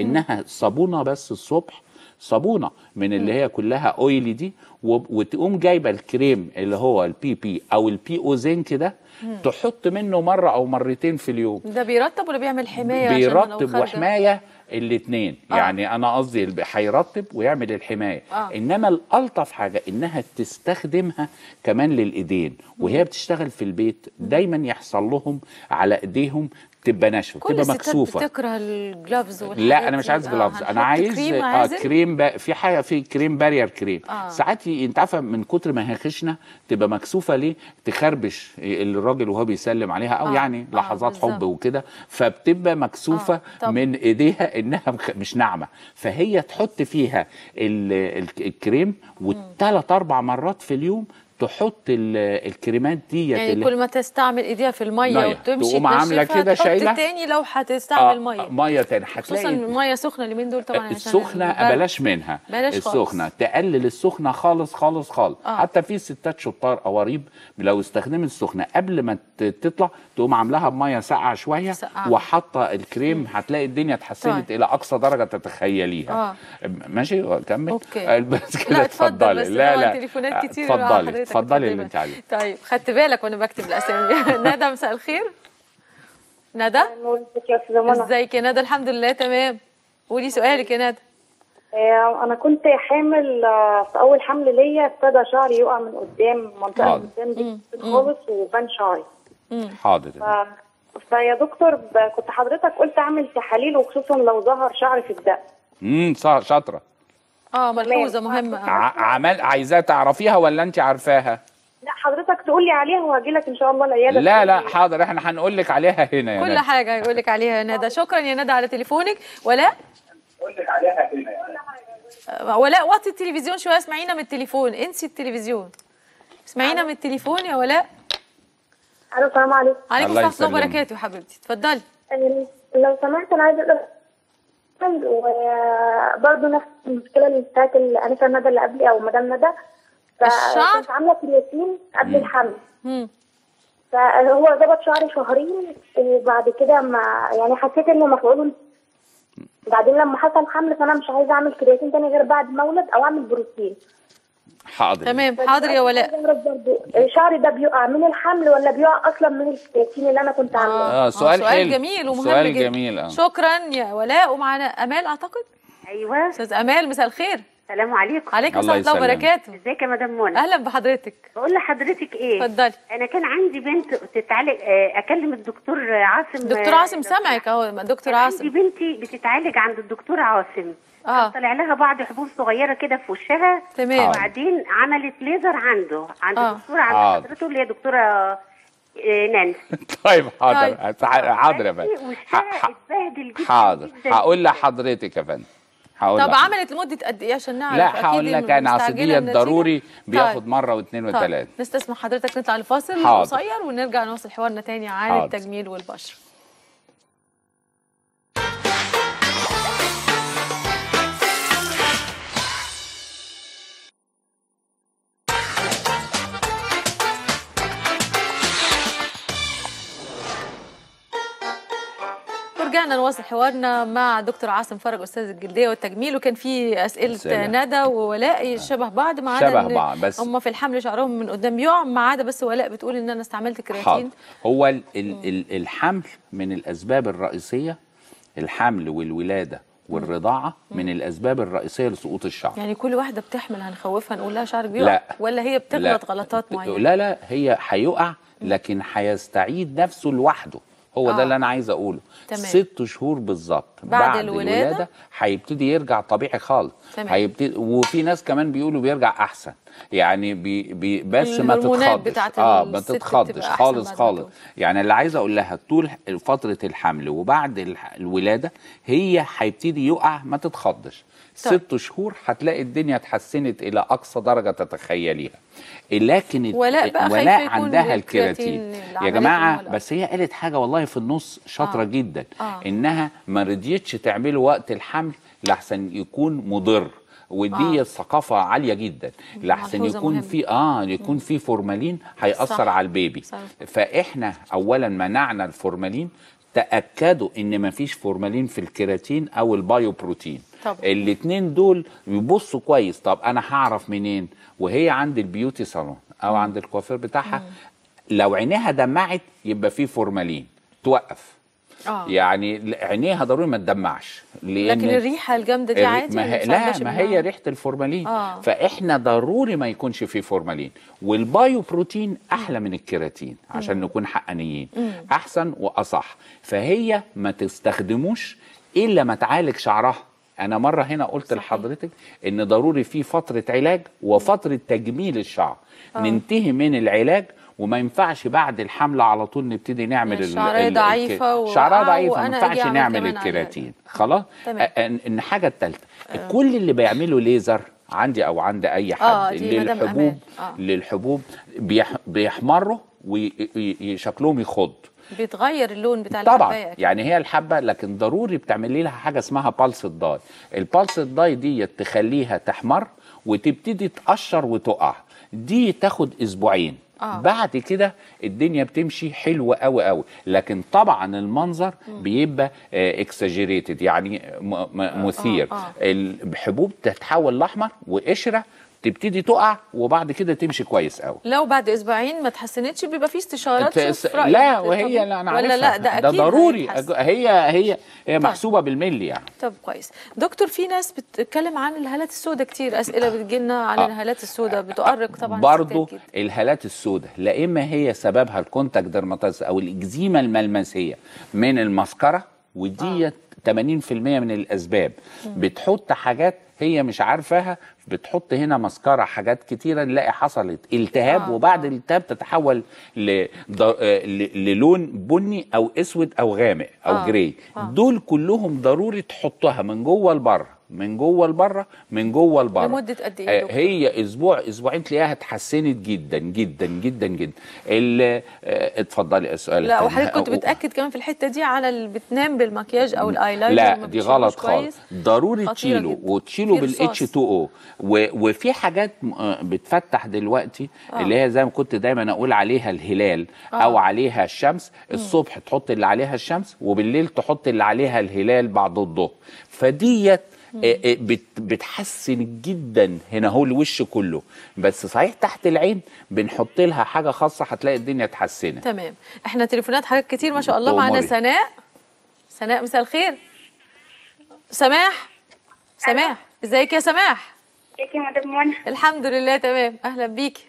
إنها صابونة بس الصبح صابونة من اللي هي كلها oily دي وتقوم جايبة الكريم اللي هو ال BB أو ال B أو زنك ده تحط منه مرة أو مرتين في اليوم. ده بيرطب ولا بيعمل حماية بيرطب؟ وحماية الاثنين آه. يعني أنا قصدي هيرطب ويعمل الحماية. آه. إنما الألطف حاجة إنها تستخدمها كمان للإيدين وهي بتشتغل في البيت. دايما يحصل لهم على إيديهم تبقى ناشفة تبقى مكسوفة. بتكره الجلافز لا أنا مش عايز جلافز. أنا عايز كريم عازل. كريم با في حاجة في كريم بارير كريم. آه. ساعات أنت عارفة من كتر ما هي خشنه تبقى مكسوفة ليه؟ تخربش الراجل وهو بيسلم عليها أو آه، يعني آه، لحظات بالظبط. حب وكده. فبتبقى مكسوفة آه،. من إيديها إنها مش ناعمة. فهي تحط فيها ال- ال- الكريم والثلاث أربع مرات في اليوم تحط ال- الكريمات ديت يعني اللي كل ما تستعمل إيديها في المية. وتمشي تقوم تنشفها، كده تحط شايلة. تاني لو هتستعمل مية مية تاني خصوصا هتلاقي الميه سخنة اليومين دول طبعا عشان السخنة. بلاش منها بلاش خالص. السخنة تقلل السخنة خالص خالص خالص آه. حتى في ستات شطار قواريب لو استخدمت السخنة قبل ما تطلع تقوم عاملاها بمية ساقعة شوية. وحاطة الكريم هتلاقي الدنيا اتحسنت طيب. إلى أقصى درجة تتخيليها آه. ماشي كمل أوكي. بس كده اتفضلي لا لا تليفونات كتير اتفضلي اتفضلي اللي بتكتبها. انت عايزاه. طيب خدت بالك وأنا بكتب الأسامي. ندى مساء الخير. ندى؟ إزيك يا ندى؟ الحمد لله تمام. قولي سؤالك يا ندى. آه، أنا كنت حامل آه، في أول حمل ليا ابتدى شعري يقع من قدام منطقة. من قدام دي خالص وبان شعري. حاضر. ف... فيا دكتور ب- كنت حضرتك قلت أعمل تحاليل وخصوصا لو ظهر شعر في الدقن. امم صح شاطرة. آه ملحوظة مهمة. آه. عمل عايزاها تعرفيها ولا انت عارفاها؟ لا حضرتك تقول لي عليها وهاجي لك إن شاء الله العيادة لا لا حاضر. إحنا هنقول لك عليها هنا يا كل ندى. حاجة هيقول لك عليها يا ندى. شكرا يا ندى على تليفونك. ولاء آه، ولاء وطي التلفزيون شوية. اسمعينا من التليفون. انسي التلفزيون. اسمعينا من التليفون يا ولاء ألو السلام عليكم. عليكم الله السلام ورحمة الله. وبركاته يا حبيبتي. اتفضلي. لو سمحت أنا عايزة وبرضه نفس المشكلة اللي بتاعت الانسه ندى اللي قبلي أو مدام ندى؟ فكنت عاملة كرياتين قبل الحمل. مم. فهو ظبط شعري شهرين وبعد كده ما يعني حسيت إنه مفعول. بعدين لما حصل حمل فأنا مش عايزة أعمل كرياتين تاني غير بعد ما أولد أو أعمل بروتين. حاضر. تمام. حاضر يا ولاء. برضه شعري ده بيقع من الحمل ولا بيقع أصلا من الكرياتين اللي أنا كنت عاملاه؟ آه سؤال سؤال حلو. جميل ومهم سؤال جدا. جميل آه. شكرا يا ولاء. ومعانا أمال أعتقد؟ أيوه. أستاذ أمال مساء الخير. السلام عليكم. عليكم السلام ورحمه الله. وبركاته. إزيك يا مدام منى؟ أهلا بحضرتك. بقول لحضرتك إيه؟ اتفضلي. أنا كان عندي بنت تتعالج آه، أكلم الدكتور عاصم دكتور آه، عاصم لو سامعك أهو دكتور عندي عاصم. بنتي بتتعالج عند الدكتور عاصم. آه طلع لها بعض حبوب صغيرة كده في وشها تمام وبعدين عملت ليزر عنده عند آه. الدكتورة عند. حضرته اللي هي دكتورة آه، نانسي طيب حاضر طيب. حاضر يا فندم وشها ح- اتبهدل جدا حاضر هقول. لحضرتك يا فندم هقول طب. عملت لمدة قد إيه عشان نعرف لا هقول لك أنا النتيجة. ضروري بياخد طيب. مرة واثنين طيب وثلاثه نستسمح حضرتك نطلع لفاصل حاضر. قصير ونرجع نواصل حوارنا تاني عن حاضر. التجميل والبشره ورجعنا نواصل حوارنا مع دكتور عاصم فرج أستاذ الجلدية والتجميل. وكان في أسئلة أسئلة. ندى وولاء شبه بعض ما عدا شبه بعض، بس- هم في الحمل شعرهم من قدام يقع ما عدا بس ولاء بتقول إن أنا استعملت حاضر. كرياتين هو ال ال ال الحمل من الأسباب الرئيسية الحمل والولادة والرضاعة من الأسباب الرئيسية لسقوط الشعر. يعني كل واحدة بتحمل هنخوفها نقول لها شعرك بيقع؟ لا. ولا هي بتغلط غلطات معينة؟ لا لا هي هيقع لكن هيستعيد نفسه لوحده. هو آه. ده اللي أنا عايز أقوله تمام. ست شهور بالظبط بعد الولادة؟ هيبتدي يرجع طبيعي خالص. هيبتدي وفي ناس كمان بيقولوا بيرجع أحسن يعني بي بي بس ما تتخضش آه ما تتخضش خالص بعد خالص. يعني اللي عايز أقول لها طول فترة الحمل وبعد الولادة هي هيبتدي يقع ما تتخضش طيب. ست شهور هتلاقي الدنيا اتحسنت إلى أقصى درجة تتخيليها لكن ولاء بقى ولاء عندها اللي يا جماعة بس هي قالت حاجة والله في النص شاطرة آه. جدا آه. إنها ما رضيتش تعمله وقت الحمل لحسن يكون مضر ودي آه. ثقافة عالية جدا لحسن يكون. في آه يكون في فورمالين هيأثر صح. على ال baby صح. فإحنا اولا منعنا الفورمالين تأكدوا إن ما فيش فورمالين في الكيراتين أو ال bio protein. الاثنين دول يبصوا كويس. طب أنا هعرف منين؟ وهي عند ال beauty salon أو عند الكوافير بتاعها. لو عينيها دمعت يبقى في فورمالين. توقف. آه. يعني عينيها ضروري ما تدمعش لكن الريحة الجامدة دي عادي ما هي لا ما هي. ريحة الفورمالين. آه. فإحنا ضروري ما يكونش فيه فورمالين. وال bio protein أحلى من الكيراتين عشان نكون حقانيين. أحسن وأصح. فهي ما تستخدموش إلا ما تعالج شعرها. أنا مرة هنا قلت صحيح. لحضرتك إن ضروري في فترة علاج وفترة تجميل الشعر. آه. ننتهي من العلاج وما ينفعش بعد الحمل على طول نبتدي نعمل يعني ال- شعرها ال- ضعيفة الك- و- شعرها آه، ضعيفة ما ينفعش نعمل. الكيراتين خلاص؟ الحاجة الثالثه كل اللي بيعملوا ليزر عندي أو عند أي حد آه، دي مدام للحبوب. آه. للحبوب بيح بيحمروا وشكلهم يخض. بيتغير اللون بتاع طبعا. الحباية يعني هي الحبة لكن ضروري بتعملي لها حاجة اسمها بالس الداي البالس الداي دي تخليها تحمر وتبتدي تقشر وتقع. دي تاخد أسبوعين. آه. بعد كده الدنيا بتمشي حلوة قوي قوي لكن طبعا المنظر بيبقى exaggerated يعني م- م- مثير آه. الحبوب تتحول لأحمر وقشرة تبتدي تقع وبعد كده تمشي كويس قوي. لو بعد أسبوعين ما تحسنتش بيبقى في استشارات شوف رأيك. لا طب- وهي لا أنا ولا لا ده أكيد ضروري. هي هي هي محسوبة بالملي يعني. طب كويس. دكتور في ناس بتتكلم عن الهالات السوداء كتير أسئلة بتجيلنا عن آه. الهالات السوداء بتؤرق طبعا برضو. الهالات السوداء لا إما هي سببها ال contact dermatitis أو الإكزيما الملمسية من المسكرة ودي 80% من الأسباب. بتحط حاجات هي مش عارفاها بتحط هنا مسكرة حاجات كتيرة نلاقي حصلت. التهاب آه، وبعد الالتهاب تتحول ل... للون بني أو أسود أو غامق أو آه، gray. آه. دول كلهم ضروري تحطها من جوه لبره. من جوه لبره من جوه لبره لمدة قد يا آه، دكتور؟ هي أسبوع أسبوعين تلاقيها اتحسنت جدا جدا جدا جدا آه، اتفضلي السؤال لا التاني. وحضرتك كنت بتأكد كمان في الحتة دي على اللي بتنام بالمكياج أو الايلاينر لا دي غلط. خالص ضروري تشيله. وتشيله بالاتش رصاص. 2 أو وفي حاجات آه، بتفتح دلوقتي آه. اللي هي زي ما كنت دايما أقول عليها الهلال أو آه. عليها الشمس الصبح تحط اللي عليها الشمس وبالليل تحط اللي عليها الهلال بعد الظهر فديت آه، آه، بتحسن جدا هنا هو الوش كله. بس صحيح تحت العين بنحط لها حاجة خاصة هتلاقي الدنيا اتحسنت. تمام. إحنا تليفونات حاجات كتير ما شاء الله معانا. تؤمري. سناء؟ سناء مساء الخير. سماح؟ سماح؟ إزيك يا سماح؟ إزيك يا مدام منى؟ الحمد لله تمام. أهلا بيكي.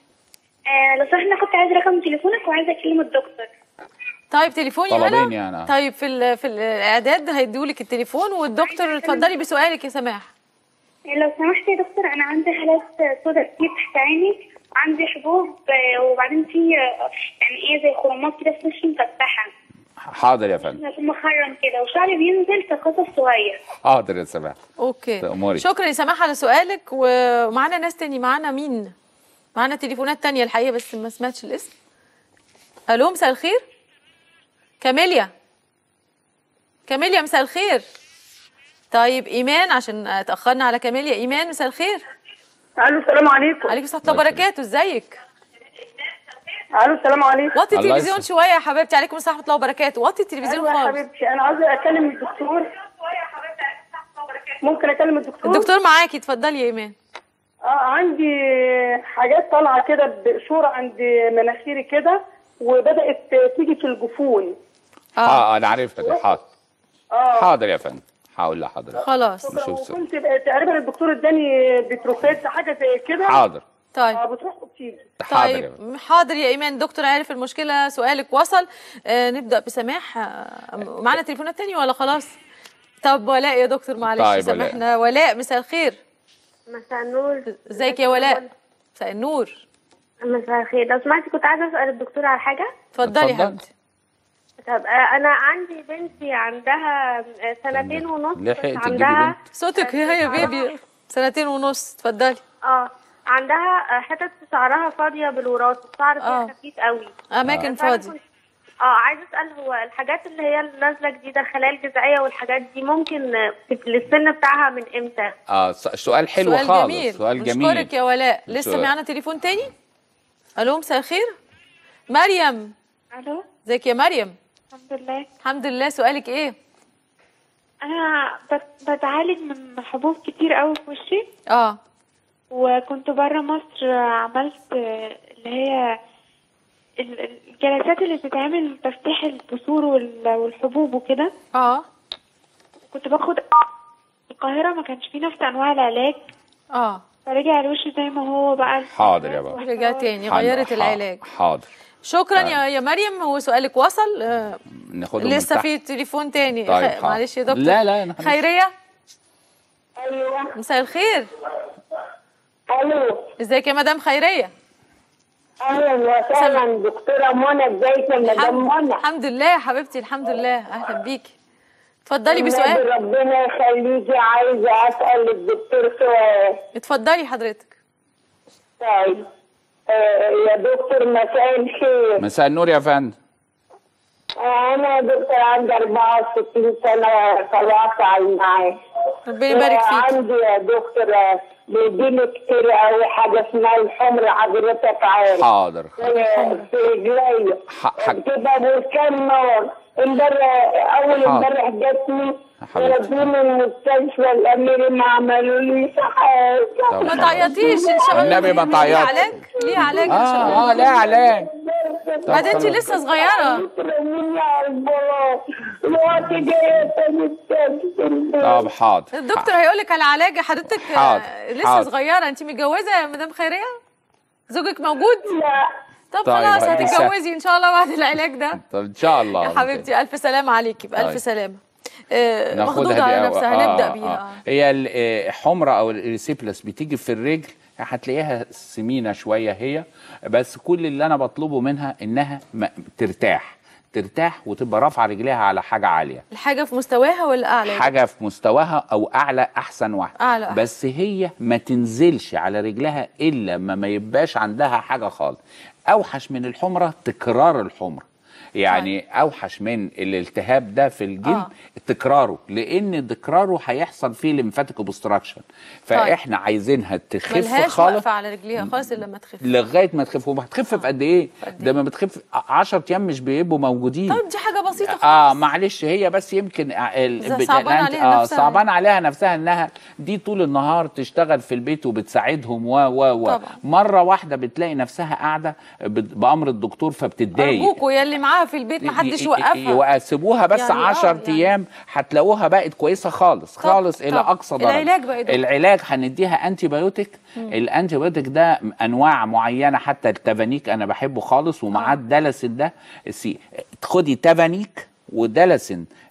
آه لو سمحت أنا كنت عايزة رقم تليفونك وعايزة أكلم الدكتور. طيب تليفوني طلبين أنا. يعني. طيب في ال- في الإعداد هيدولك التليفون والدكتور اتفضلي بسؤالك يا سماح. لو سمحت يا دكتور أنا عندي حالات سودا كتير تحت عيني. عندي حبوب آه، وبعدين في آه، يعني إيه زي خرمات كده في وشي مفتحة. حاضر يا فندم. بكون مخرم كده. وشعري بينزل في قصص صغير. حاضر يا سماح. أوكي. تأمري. شكرا يا سماح على سؤالك ومعانا ناس تاني. معانا مين؟ معانا تليفونات تانية الحقيقة بس ما سمعتش الاسم. ألو مساء الخير. كاميليا. كاميليا مساء الخير. طيب إيمان عشان اتاخرنا على كاميليا. إيمان مساء الخير. ألو السلام عليكم. عليكم السلام ورحمة الله وبركاته. إزيك؟ ألو السلام عليكم. وطي التلفزيون. شوية يا حبيبتي. عليكم السلام ورحمة الله وبركاته. وطي التلفزيون يا خالص. حبيبتي. أنا عايزه أكلم الدكتور. ممكن أكلم الدكتور؟ الدكتور معاكي. اتفضلي يا إيمان. آه عندي حاجات طالعة كده بقشوره عند مناخيري كده وبدأت تيجي في الجفون. آه. أنا عارفها دي حاضر. آه. حاضر يا فندم. هقول لحضرتك خلاص. نشوف بقى- تقريبا الدكتور اداني بتروفيت حاجة زي كده. حاضر. طيب. آه بتروح وبتيجي. حاضر يا فندم. طيب حاضر يا إيمان. دكتور عارف المشكلة. سؤالك وصل. آه نبدأ بسماح. آه معانا تليفونات تاني ولا خلاص؟ طب ولاء يا دكتور معلش طيب،. سامحنا. ولاء مساء الخير. مساء النور. ازيك يا ولاء؟ مساء النور. مساء الخير. لو سمحتي كنت عايزة أسأل الدكتور على حاجة؟ اتفضلي يا. حبيبتي. طب آه، أنا عندي بنتي عندها آه، سنتين ونص تجيبي عندها بنت؟ صوتك هي يا بيبي سنتين ونص اتفضلي. آه عندها آه، حتت في شعرها فاضية بالوراث الشعر فيها. خفيف قوي. أماكن فاضية. آه عايزة أسأل هو الحاجات اللي هي نازلة جديدة الخلايا الجذعيه والحاجات دي ممكن السن بتاعها من إمتى؟ آه سؤال حلو سؤال خالص جميل. سؤال جميل. نشكرك يا ولاء. لسه سؤال. معانا تليفون تاني؟ ألو مساء الخير. مريم. ألو؟ ازيك يا مريم؟ الحمد لله. الحمد لله. سؤالك إيه؟ أنا بت- بتعالج من حبوب كتير قوي في وشي. آه. وكنت بره مصر عملت اللي هي ال- ال- الجلسات اللي بتتعمل تفتيح البثور وال- والحبوب وكده. آه. كنت باخد القاهرة ما كانش فيه نفس أنواع العلاج. آه. فرجع الوش زي ما هو بقى. حاضر يا بابا. رجع تاني. غيرت حاضر. العلاج. حاضر. شكرا يا يا مريم. هو سؤالك وصل؟ آه ناخده لسه تحت. في تليفون تاني. طيب، خ-. معلش يا دكتور. لا، لا، أنا. خيرية؟ أيوه. مساء الخير. ألو. إزيك يا مدام خيرية؟ أهلا وسهلا دكتورة منى إزيك يا مدام منى؟ الحمد لله يا حبيبتي الحمد لله. أهلا بيكي اتفضلي بسؤال. ربنا يخليكي. عايزة أسأل الدكتور سؤال. اتفضلي حضرتك. طيب. آه يا دكتور مساء الخير. مساء النور يا فندم. أنا يا دكتور عندي 64 سنة طلعت على المعاش ربنا يبارك فيك. عندي يا دكتور بيجيلي كتير قوي حاجة اسمها الحمر حضرتك عارف حاضر. في في رجلي بتبقى بركان نار امبارح أول. امبارح جاتني. ودوني المستشفى الاميري ما عملوليش حاجة. ما تعيطيش إن شاء الله. النبي ما ليه تعيطي. علاج ليه علاج إن شاء الله. آه لا علاج بعدين انت لسه صغيرة. طب حاضر. الدكتور هيقول لك على علاج حضرتك آه، حاضر، لسه حاضر. صغيرة. انت متجوزة يا مدام خيرية؟ زوجك موجود؟ لا. طب طيب، خلاص هتتجوزي إن شاء الله بعد العلاج ده. طب إن شاء الله. يا حبيبتي ألف سلامة عليكي بألف طيب. سلامة. آه، دي على أو- نفسها. آه، نبدأ آه. بيها. هي الحمرة أو الريسيبلس بتيجي في الرجل هتلاقيها سمينة شوية هي بس كل اللي أنا بطلبه منها إنها م- ترتاح. ترتاح وتبقى رافعة رجليها على حاجة عالية. الحاجة في مستواها ولا أعلى؟ حاجة في مستواها أو أعلى أحسن واحد. أعلى. بس هي ما تنزلش على رجلها إلا ما ما يبقاش عندها حاجة خالص. أوحش من الحمرة تكرار الحمره يعني أوحش من الالتهاب ده في الجلد آه. تكراره لأن تكراره هيحصل فيه lymphatic obstruction فإحنا عايزينها تخف ملهاش خالص. على رجليها خالص إلا لما تخف. لغاية ما تخف. وهتخف في قد إيه؟ ده ما بتخف. 10 أيام مش بيبقوا موجودين. طيب دي حاجة بسيطة خالص. آه معلش هي بس يمكن ال- صعبان أنت- عليها آه نفسها. صعبان عليها نفسها إنها دي طول النهار تشتغل في البيت وبتساعدهم و و و. مرة واحدة بتلاقي نفسها قاعدة بأمر الدكتور فبتتضايق. أرجوكوا يا اللي معاكم معاها في البيت ما حدش ي- ي- يوقفها يسيبوها بس يعني آه، 10 يعني. أيام هتلاقوها بقت كويسة خالص طب- خالص إلى طب. أقصى درجة العلاج بقى دكتور؟ العلاج هنديها antibiotic ال antibiotic ده أنواع معينة حتى التافانيك أنا بحبه خالص ومعاه الدلاسين ده خدي تافانيك ودلاسين آه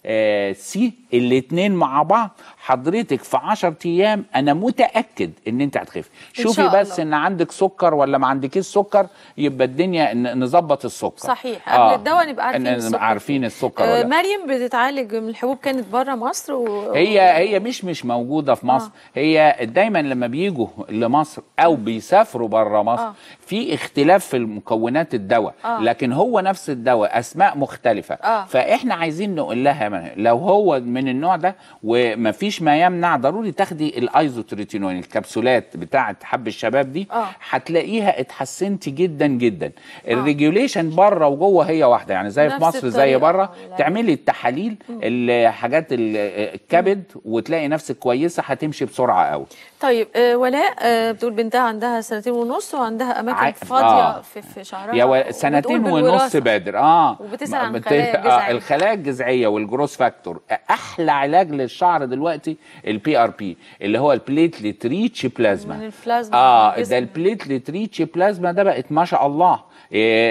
سي الاثنين مع بعض حضرتك في 10 أيام أنا متأكد إن أنت هتخفي إن شوفي شاء بس الله. إن عندك سكر ولا ما عندكيش سكر يبقى الدنيا نظبط السكر صحيح قبل الدواء نبقى عارفين إن- السكر عارفين السكر آه ولا لأ. مريم بتتعالج من الحبوب كانت بره مصر و... هي هي مش مش موجودة في مصر آه. هي دايما لما بيجوا لمصر أو بيسافروا بره مصر آه. في اختلاف في مكونات الدواء آه. لكن هو نفس الدواء أسماء مختلفة آه. فإحنا عايزين نقول لها من- لو هو من النوع ده ومفيش ما يمنع ضروري تاخدي الايزوتريتينول الكبسولات بتاعه حب الشباب دي آه. هتلاقيها اتحسنتي جدا جدا ال regulation بره وجوه هي واحدة يعني زي في مصر زي. بره. تعملي التحاليل الحاجات ال- الكبد وتلاقي نفسك كويسة هتمشي بسرعة قوي طيب آه ولاء آه بتقول بنتها عندها سنتين ونص وعندها أماكن عا- فاضية آه. في, في شعرها يا و... سنتين ونص. بادر آه وبتسأل عن بت- خلايا آه جذعية. الخلايا الجذعيه وال growth factor أحلى علاج للشعر دلوقتي ال PRP اللي هو ال platelet rich plasma من البلازما آه. ده ال platelet rich plasma ده بقت ما شاء الله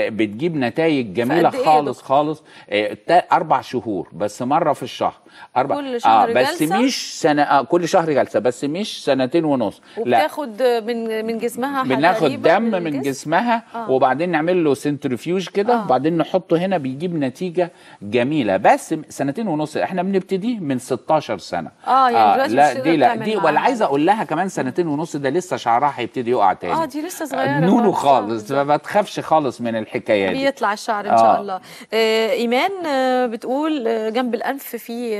بتجيب نتائج جميلة إيه خالص خالص إيه تا- أربع شهور بس مرة في الشهر أربع كل شهر آه بس جلسة؟ مش سنة آه كل شهر جلسة بس مش سنتين ونص لا وبتاخد من من جسمها بناخد دم من الجسم؟ جسمها آه. وبعدين نعمل له centrifuge كده آه. وبعدين نحطه هنا بيجيب نتيجة جميلة بس سنتين ونص إحنا بنبتدي من 16 سنة آه، يعني دلوقتي مش لا دي لا دي ولا عايزه أقول لها كمان سنتين ونص ده لسه شعرها هيبتدي يقع تاني آه دي لسه صغيرة نونو خالص. فما تخافش خالص من الحكاية دي بيطلع الشعر إن آه. شاء الله آه إيمان آه بتقول آه جنب الأنف في آه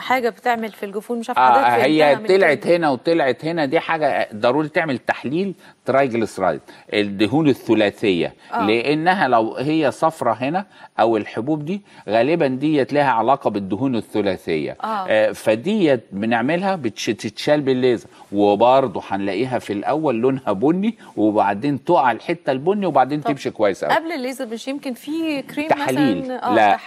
حاجة بتعمل في الجفون مش عارفة آه حضرتك هي طلعت. هنا وطلعت هنا دي حاجة ضروري تعمل تحليل triglyceride الدهون الثلاثية. آه. لأنها لو هي صفرة هنا أو الحبوب دي غالبا ديت لها علاقة بالدهون الثلاثية. آه. آه فديت بنعملها بتتشال بالليزر. وبرضه هنلاقيها في الأول لونها بني وبعدين تقع الحتة البني وبعدين تمشي كويس قوي قبل الليزر مش يمكن في كريم تحاليل. مثلا آه لا.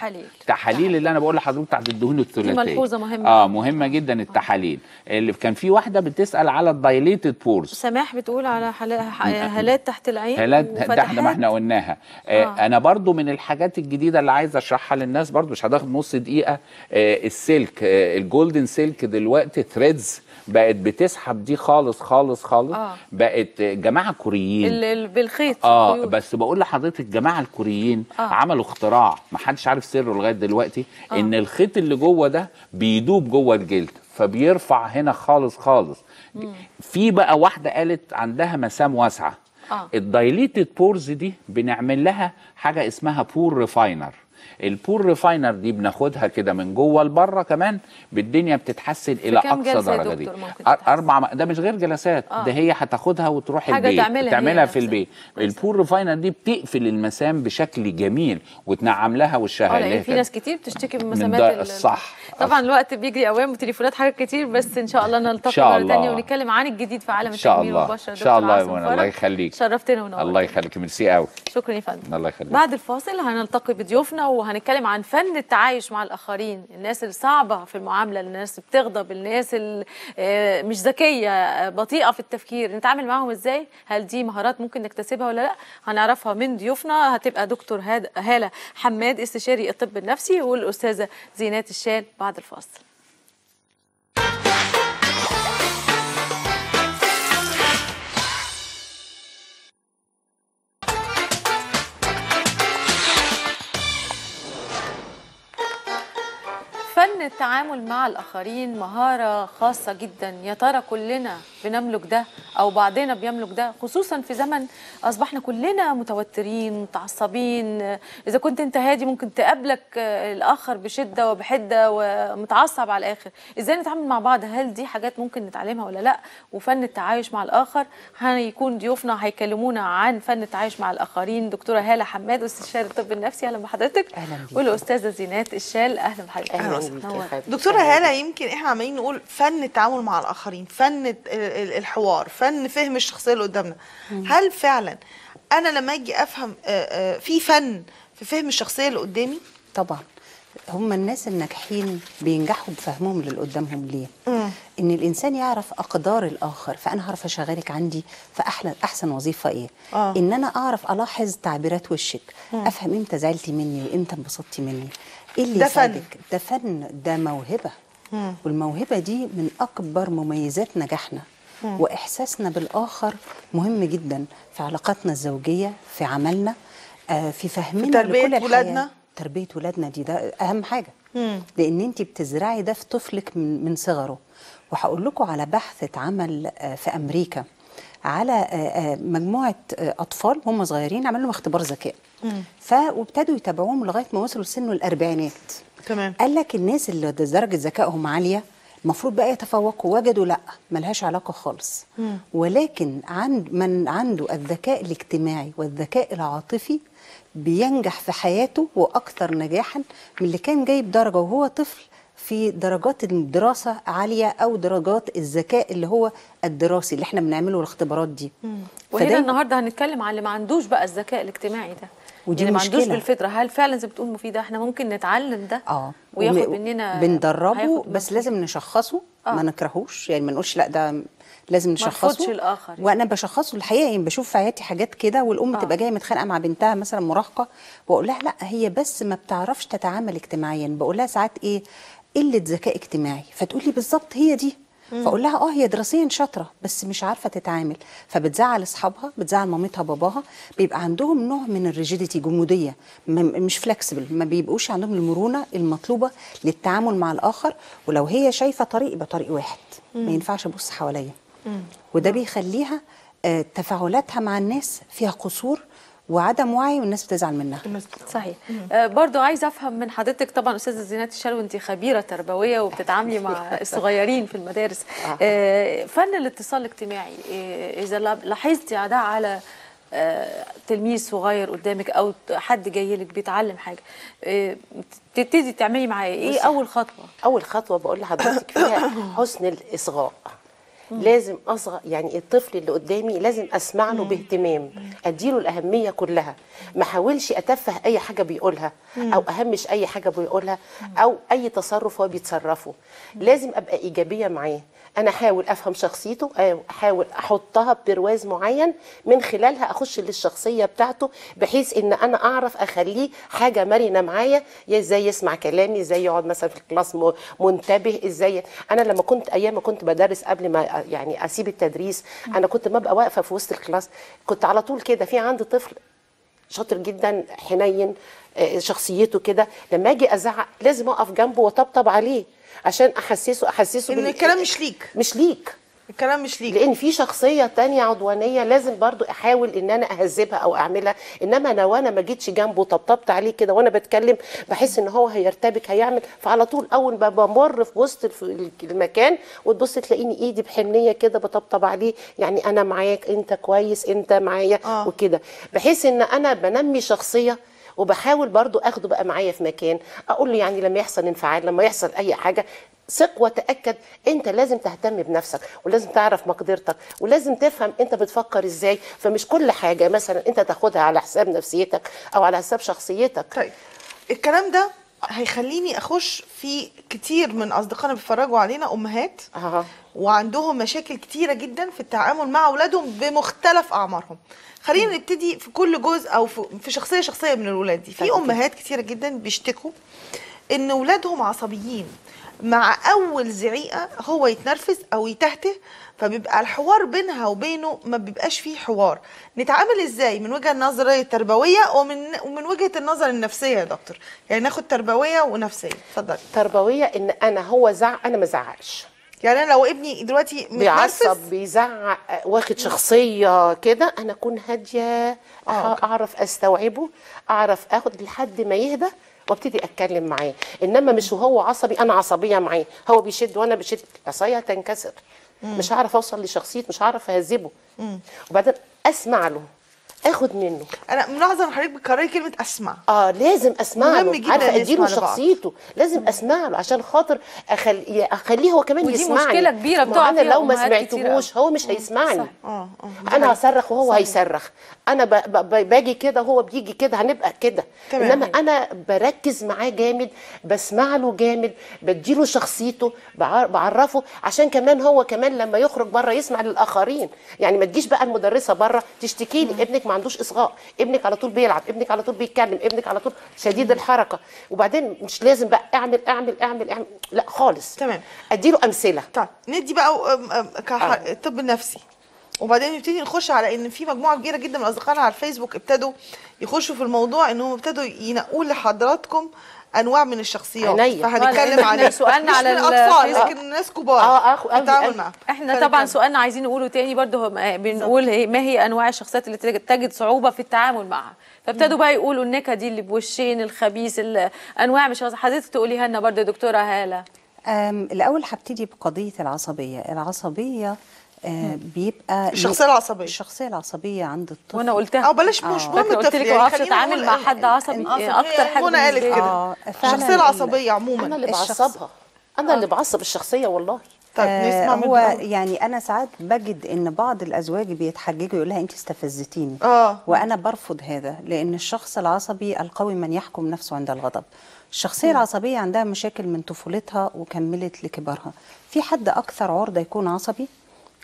تحاليل. اللي أنا بقول لحضرتك بتاعت الدهون الثلاثية. ملحوظة مهمة. آه مهمة جدا التحاليل. اللي كان في واحدة بتسأل على ال dilated pores. سماح بتقول على حلا- ح- هالات تحت العين هالات ده إحنا ما. إحنا قلناها آه. آه. أنا برضو من الحاجات الجديدة اللي عايز أشرحها للناس برضو مش هتاخد نص دقيقة آه السلك آه ال golden silk دلوقتي threads بقت بتسحب دي خالص خالص خالص آه. بقت جماعة كوريين ال- ال- بالخيط آه الخيوط. بس بقول لحضرتك الجماعه الكوريين آه. عملوا اختراع ما حدش عارف سره لغاية دلوقتي آه. آه. إن الخيط اللي جوه ده بيدوب جوه الجلد فبيرفع هنا خالص خالص في بقى واحدة قالت عندها مسام واسعة. آه. ال dilated pores دي بنعمل لها حاجة اسمها pore refiner. ال pore refiner دي بناخدها كده من جوه لبره كمان بالدنيا بتتحسن إلى أقصى درجة دي. أربع ده مش غير جلسات آه. ده هي هتاخدها وتروح حاجة البيت تعملها تعملها في. البيت. ال pore refiner دي بتقفل المسام بشكل جميل وتنعم لها وشها آه اللي لأن هي في ناس كتير بتشتكي من مسامات الصح طبعا الوقت بيجري اوام وتليفونات حاجات كتير بس إن شاء الله نلتقي شاء مرة. ثانية ونتكلم عن الجديد في عالم شاء التجميل والبشره إن شاء الله يا منى عاصم الله. يخليك. شرفتنا ونورتنا الله يخليك. ميرسي قوي شكرا يا فندم. الله يخليك. بعد الفاصل هنلتقي بضيوفنا وهنتكلم عن فن التعايش مع الآخرين الناس الصعبة في المعاملة الناس بتغضب الناس آه، مش ذكية آه، بطيئة في التفكير. نتعامل معاهم إزاي؟ هل دي مهارات ممكن نكتسبها ولا لأ؟ هنعرفها من ضيوفنا. هتبقى دكتور هالة حماد استشاري الطب النفسي والأستاذة زينات الشال بعد الفاصل. فن التعامل مع الآخرين مهارة خاصة جدا. يا ترى كلنا بنملك ده أو بعضنا بيملك ده؟ خصوصا في زمن أصبحنا كلنا متوترين متعصبين. إذا كنت أنت هادي ممكن تقابلك الآخر بشدة وبحدة ومتعصب على الآخر. إزاي نتعامل مع بعض؟ هل دي حاجات ممكن نتعلمها ولا لأ؟ وفن التعايش مع الآخر. هيكون ضيوفنا هيكلمونا عن فن التعايش مع الآخرين. دكتورة هالة حماد استشاري الطب النفسي أهلا بحضرتك. أهلا بيك. والأستاذة زينات الشال أهلا بحضرتك. أهلا دكتورة هالة يمكن إحنا عمالين نقول فن التعامل مع الآخرين فن ال- ال- الحوار فن فهم الشخصية اللي قدامنا. هل فعلا أنا لما أجي أفهم آه، آه، في فن في فهم الشخصية اللي قدامي؟ طبعا. هم الناس الناجحين بينجحوا بفهمهم للي قدامهم ليه؟ إن الإنسان يعرف أقدار الآخر فأنا هعرف أشغلك عندي في أحلى أحسن وظيفة إيه؟ آه. إن أنا أعرف ألاحظ تعبيرات وشك مم. أفهم إمتى زعلتي مني وإمتى انبسطتي مني. إيه اللي ده فن. ده فن ده موهبة والموهبة دي من أكبر مميزات نجاحنا مم. وإحساسنا بالآخر مهم جدا في علاقاتنا الزوجية في عملنا آه في فهمنا في تربية لكل. ولادنا. تربية ولادنا دي ده أهم حاجة مم. لأن أنت بتزرعي ده في طفلك من, من صغره وهقول لكم على بحث اتعمل آه، في أمريكا على آه، آه، مجموعة آه، أطفال هم صغيرين عملوا اختبار ذكاء. ف وابتدوا يتابعوهم لغاية ما وصلوا سن الأربعينات. تمام. قال لك الناس اللي درجة ذكائهم عالية المفروض بقى يتفوقوا وجدوا لأ ملهاش علاقة خالص. ولكن عند من عنده الذكاء الاجتماعي والذكاء العاطفي بينجح في حياته وأكثر نجاحا من اللي كان جايب درجة وهو طفل. في درجات الدراسة عالية أو درجات الذكاء اللي هو الدراسي اللي إحنا بنعمله الاختبارات دي. وهنا النهارده هنتكلم عن اللي ما عندوش بقى الذكاء الاجتماعي ده. ودي اللي ما عندوش. بالفطرة. هل فعلا زي ما بتقول مفيدة؟ إحنا ممكن نتعلم ده آه. وياخد مننا بندربه بس لازم نشخصه آه. ما نكرهوش. يعني ما نقولش لا ده لازم ما نشخصه. نرفضش الآخر يعني. وأنا بشخصه الحقيقة يعني بشوف في حياتي حاجات كده والأم آه. تبقى جاية متخانقة مع بنتها مثلا مراهقة واقول لها لا هي بس ما بتعرفش تتعامل اجتماعيا. بقول لها ساعات إيه قلة ذكاء اجتماعي. فتقول لي بالظبط هي دي. فأقول لها آه هي دراسيا شاطرة بس مش عارفة تتعامل. فبتزعل أصحابها بتزعل مامتها باباها. بيبقى عندهم نوع من الريجيديتي جمودية. مش فلكسبل ما بيبقوش عندهم المرونة المطلوبة للتعامل مع الآخر. ولو هي شايفة طريق يبقى طريق واحد. ما ينفعش أبص حواليا. وده بيخليها آه، تفاعلاتها مع الناس فيها قصور وعدم وعي والناس بتزعل منها. صحيح. آه برضو عايزة أفهم من حضرتك طبعا أستاذة زينات الشلوي انت خبيرة تربوية وبتتعاملي مع الصغيرين في المدارس. آه. فن الاتصال الاجتماعي آه إذا لا- لاحظتي ده على آه تلميذ صغير قدامك أو حد جاي لك بيتعلم حاجة آه تبتدي تعملي معاه إيه؟ أول خطوة. أول خطوة بقول لحضرتك فيها حسن الإصغاء. لازم اصغى يعني الطفل اللي قدامي لازم أسمع له باهتمام أديله الأهمية كلها. ما احاولش أتفه أي حاجة بيقولها. أو أهمش أي حاجة بيقولها أو أي تصرف هو بيتصرفه. لازم أبقى إيجابية معاه. أنا أحاول أفهم شخصيته أحاول أحطها برواز معين من خلالها أخش للشخصية بتاعته بحيث إن أنا أعرف أخليه حاجة مرنة معايا يا إزاي يسمع كلامي إزاي يقعد مثلا في ال class منتبه إزاي أنا لما كنت أيام ما كنت بدرس قبل ما يعني أسيب التدريس أنا كنت ما أبقى واقفة في وسط ال class كنت على طول كده في عندي طفل شاطر جدا حنين آه، شخصيته كده. لما أجي أزعق لازم أقف جنبه وأطبطب عليه عشان احسسه أحسسه إن الكلام مش ليك. مش ليك. الكلام مش ليك. لأن في شخصية تانية عدوانية لازم برضو أحاول إن أنا أهذبها أو أعملها. إنما أنا وأنا ما جيتش جنبه وطبطبت عليه كده وأنا بتكلم بحس إن هو هيرتبك هيعمل. فعلى طول أول ما بمر في وسط المكان وتبص تلاقيني إيدي بحنية كده بطبطب عليه. يعني أنا معاك أنت كويس أنت معايا آه. وكده. بحيث إن أنا بنمي شخصية وبحاول برضو أخده بقى معايا في مكان. أقول له يعني لما يحصل انفعال لما يحصل أي حاجة ثق وتأكد أنت لازم تهتم بنفسك ولازم تعرف مقدرتك ولازم تفهم أنت بتفكر إزاي. فمش كل حاجة مثلا أنت تاخدها على حساب نفسيتك أو على حساب شخصيتك. طيب الكلام ده هيخليني أخش في كتير من أصدقائنا بيتفرجوا علينا أمهات أه. وعندهم مشاكل كتيرة جدا في التعامل مع أولادهم بمختلف أعمارهم. خلينا نبتدي في كل جزء أو في في شخصية شخصية من الولاد دي. في أمهات كتيرة جدا بيشتكوا إن أولادهم عصبيين مع أول زعيقة هو يتنرفز أو يتهته فبيبقى الحوار بينها وبينه ما بيبقاش فيه حوار. نتعامل إزاي؟ من وجهة النظر التربويه ومن ومن وجهة النظر النفسية يا دكتور. يعني ناخد تربوية ونفسية. اتفضلي تربوية إن أنا هو زعق أنا ما زعقش. يعني أنا لو ابني دلوقتي بيعصب بيزعق واخد شخصية كده أنا أكون هادية آه. أعرف أستوعبه أعرف أخد لحد ما يهدى وابتدي أتكلم معاه. إنما مش وهو عصبي أنا عصبية معاه. هو بيشد وأنا بشد. العصايه هتنكسر مم. مش هعرف أوصل لشخصيته مش هعرف أهذبه. مم. وبعدين أسمع له. آخد منه. أنا ملاحظة إن حضرتك بتكرري كلمة أسمع. آه لازم أسمع مهم له جدا عارفة أديله. شخصيته. لازم أسمع له عشان خاطر أخلي أخليه هو كمان ودي يسمعني. مشكلة كبيرة ما هو بتقع أنا لو ما سمعتهوش هو مش هيسمعني. صح. آه أنا هصرخ وهو هيصرخ. أنا باجي كده وهو بيجي كده هنبقى كده. تمام. إنما أنا بركز معاه جامد بسمع له جامد بديله شخصيته بع- بعرفه عشان كمان هو كمان لما يخرج بره يسمع للآخرين. يعني ما تجيش بقى المدرسة بره تشتكي لي ابنك ما عندوش إصغاء ابنك على طول بيلعب ابنك على طول بيتكلم ابنك على طول شديد الحركة. وبعدين مش لازم بقى اعمل اعمل اعمل اعمل لا خالص. تمام. أديله أمثلة. طيب ندي بقى الطب النفسي وبعدين نبتدي نخش على إن في مجموعة كبيرة جدا من أصدقائنا على الفيسبوك ابتدوا يخشوا في الموضوع إنهم ابتدوا ينقوا لحضراتكم أنواع من الشخصيات. عينيا. فهنتكلم إحنا عليه سؤالنا مش على من الأطفال. لكن الناس كبار. آه أخو التعامل معاهم إحنا طبعا. سؤالنا عايزين نقوله تاني برضه هم- بنقول هي ما هي أنواع الشخصيات اللي تجد- صعوبة في التعامل معها. فابتدوا بقى يقولوا النكد دي اللي بوشين الخبيث ال- أنواع مش حضرتك تقوليها لنا برضه يا دكتورة هالة. أم، الأول هبتدي بقضية العصبية. العصبية آه، بيبقى الشخصية العصبية. الشخصية العصبية عند الطفل. وأنا قلتها. آه بلاش مش مهم فاكرة قلت لك ما أعرفش اتعامل مع حد عصبي؟ إيه أكتر حاجة منى قالت. كده. آه، الشخصية ال- العصبية عموما. أنا اللي بعصبها. أنا اللي بعصب الشخصية والله. طيب آه، نسمع هو. يعني أنا ساعات بجد إن بعض الأزواج بيتحججوا يقول لها أنت استفزتيني. آه. وأنا برفض هذا لأن الشخص العصبي القوي من يحكم نفسه عند الغضب. الشخصية العصبية عندها مشاكل من طفولتها وكملت لكبرها. في حد أكثر عرضة يكون عصبي؟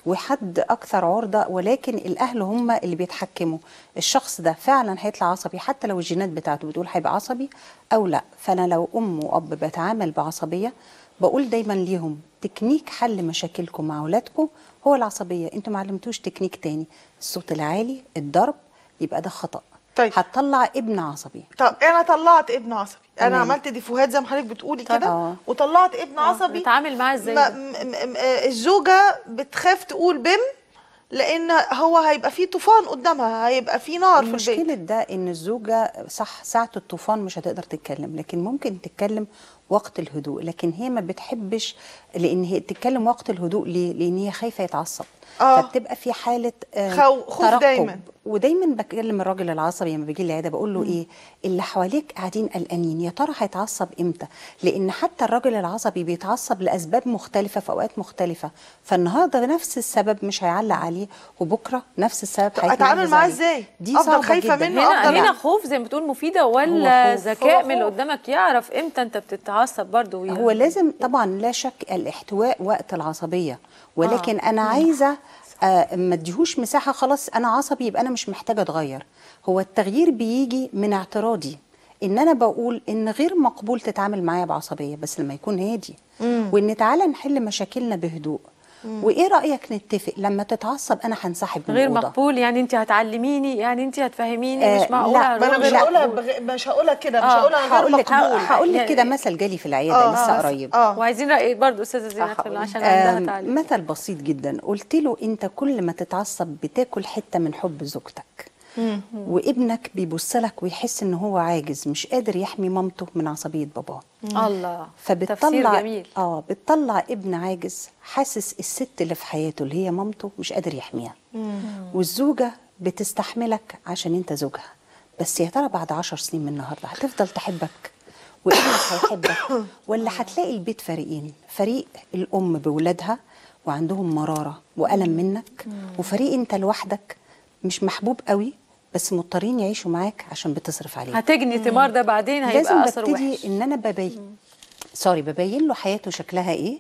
وحد أكثر عرضة ولكن الأهل هم اللي بيتحكموا. الشخص ده فعلا هيطلع عصبي حتى لو الجينات بتاعته بتقول هيبقى عصبي أو لأ. فأنا لو أم وأب بتعامل بعصبية بقول دايما ليهم تكنيك حل مشاكلكم مع اولادكم هو العصبية. أنتوا ما علمتوش تكنيك تاني. الصوت العالي الضرب يبقى ده خطأ. طيب. هتطلع ابن عصبي. طب أنا طلعت ابن عصبي. أنا تمام. عملت ديفوهات زي ما حضرتك بتقولي طب. كده آه. وطلعت ابن عصبي نتعامل معاه إزاي آه، الزوجة بتخاف تقول بم لأن هو هيبقى فيه طوفان قدامها هيبقى فيه نار في البيت مشكلة ده إن الزوجة صح ساعة الطوفان مش هتقدر تتكلم لكن ممكن تتكلم وقت الهدوء لكن هي ما بتحبش لأن هي تتكلم وقت الهدوء ليه لأن هي خايفة يتعصب آه. فبتبقى في حالة آه، خو- خوف ترقب. دايماً. ودايما بكلم الراجل العصبي لما بيجي لي العياده بقول له إيه اللي حواليك قاعدين قلقانين يا ترى هيتعصب إمتى لأن حتى الراجل العصبي بيتعصب لأسباب مختلفة في أوقات مختلفة فالنهاردة نفس السبب مش هيعلق عليه وبكرة نفس السبب هيتنرفز أتعامل معاه. إزاي؟ دي خايفة جدا. منه هنا أفضل هنا. خوف زي ما بتقول مفيدة ولا. ذكاء من اللي. قدامك يعرف إمتى أنت بتتعصب برضه هو لازم طبعا لا شك الاحتواء وقت العصبية ولكن أنا عايزة آه ما اديهوش مساحة خلاص أنا عصبي يبقى أنا مش محتاجة أتغير. هو التغيير بيجي من اعتراضي إن أنا بقول إن غير مقبول تتعامل معايا بعصبية بس لما يكون هادي. وإن تعالى نحل مشاكلنا بهدوء. وإيه رأيك نتفق؟ لما تتعصب أنا هنسحب من غير الأوضة. مقبول يعني أنت هتعلميني يعني أنت هتفهميني آه، مش معقولة؟ لا، ما أنا مش غير هقولها. بغ... مش هقولها كده مش آه، هقولها غير هقول لك مقبول. هقول لك يعني- كده مثل جالي في العيادة آه، لسه آه، قريب. آه. وعايزين رايك برضه أستاذة زينات هقول. عشان عندها آم، تعليق مثل بسيط جدا. قلت له أنت كل ما تتعصب بتاكل حتة من حب زوجتك. وابنك بيبص لك ويحس ان هو عاجز مش قادر يحمي مامته من عصبية باباه. الله. تفسير فبتطلع جميل. آه بتطلع ابن عاجز حاسس الست اللي في حياته اللي هي مامته مش قادر يحميها. والزوجة بتستحملك عشان انت زوجها. بس يا ترى بعد عشر سنين من النهارده هتفضل تحبك؟ وابنك هيحبك؟ ولا هتلاقي البيت فريقين؟ فريق الأم بولادها وعندهم مرارة وألم منك وفريق انت لوحدك مش محبوب قوي بس مضطرين يعيشوا معاك عشان بتصرف عليهم. هتجني ثمار ده بعدين لازم هيبقى أثر ببتدي وحش. إن أنا ببين سوري ببين له حياته شكلها إيه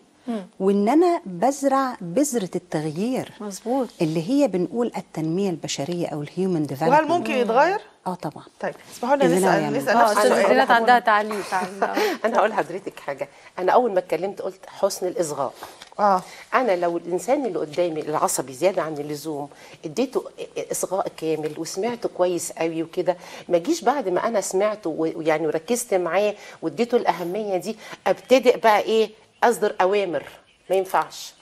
وإن أنا بزرع بذرة التغيير مظبوط. اللي هي بنقول التنمية البشرية أو ال human وهل development ممكن يتغير؟ آه طبعا. طيب اسمحوا لنا نسال يعمل. نسأل آه نفس السؤال. عندها تعليق تعليق. أنا هقول لحضرتك حاجة. أنا أول ما اتكلمت قلت حسن الإصغاء. آه. أنا لو الإنسان اللي قدامي العصبي زيادة عن اللزوم إديته إصغاء كامل وسمعته كويس قوي وكده ما اجيش بعد ما أنا سمعته ويعني وركزت معاه واديته الأهمية دي أبتدئ بقى إيه أصدر أوامر. ما ينفعش.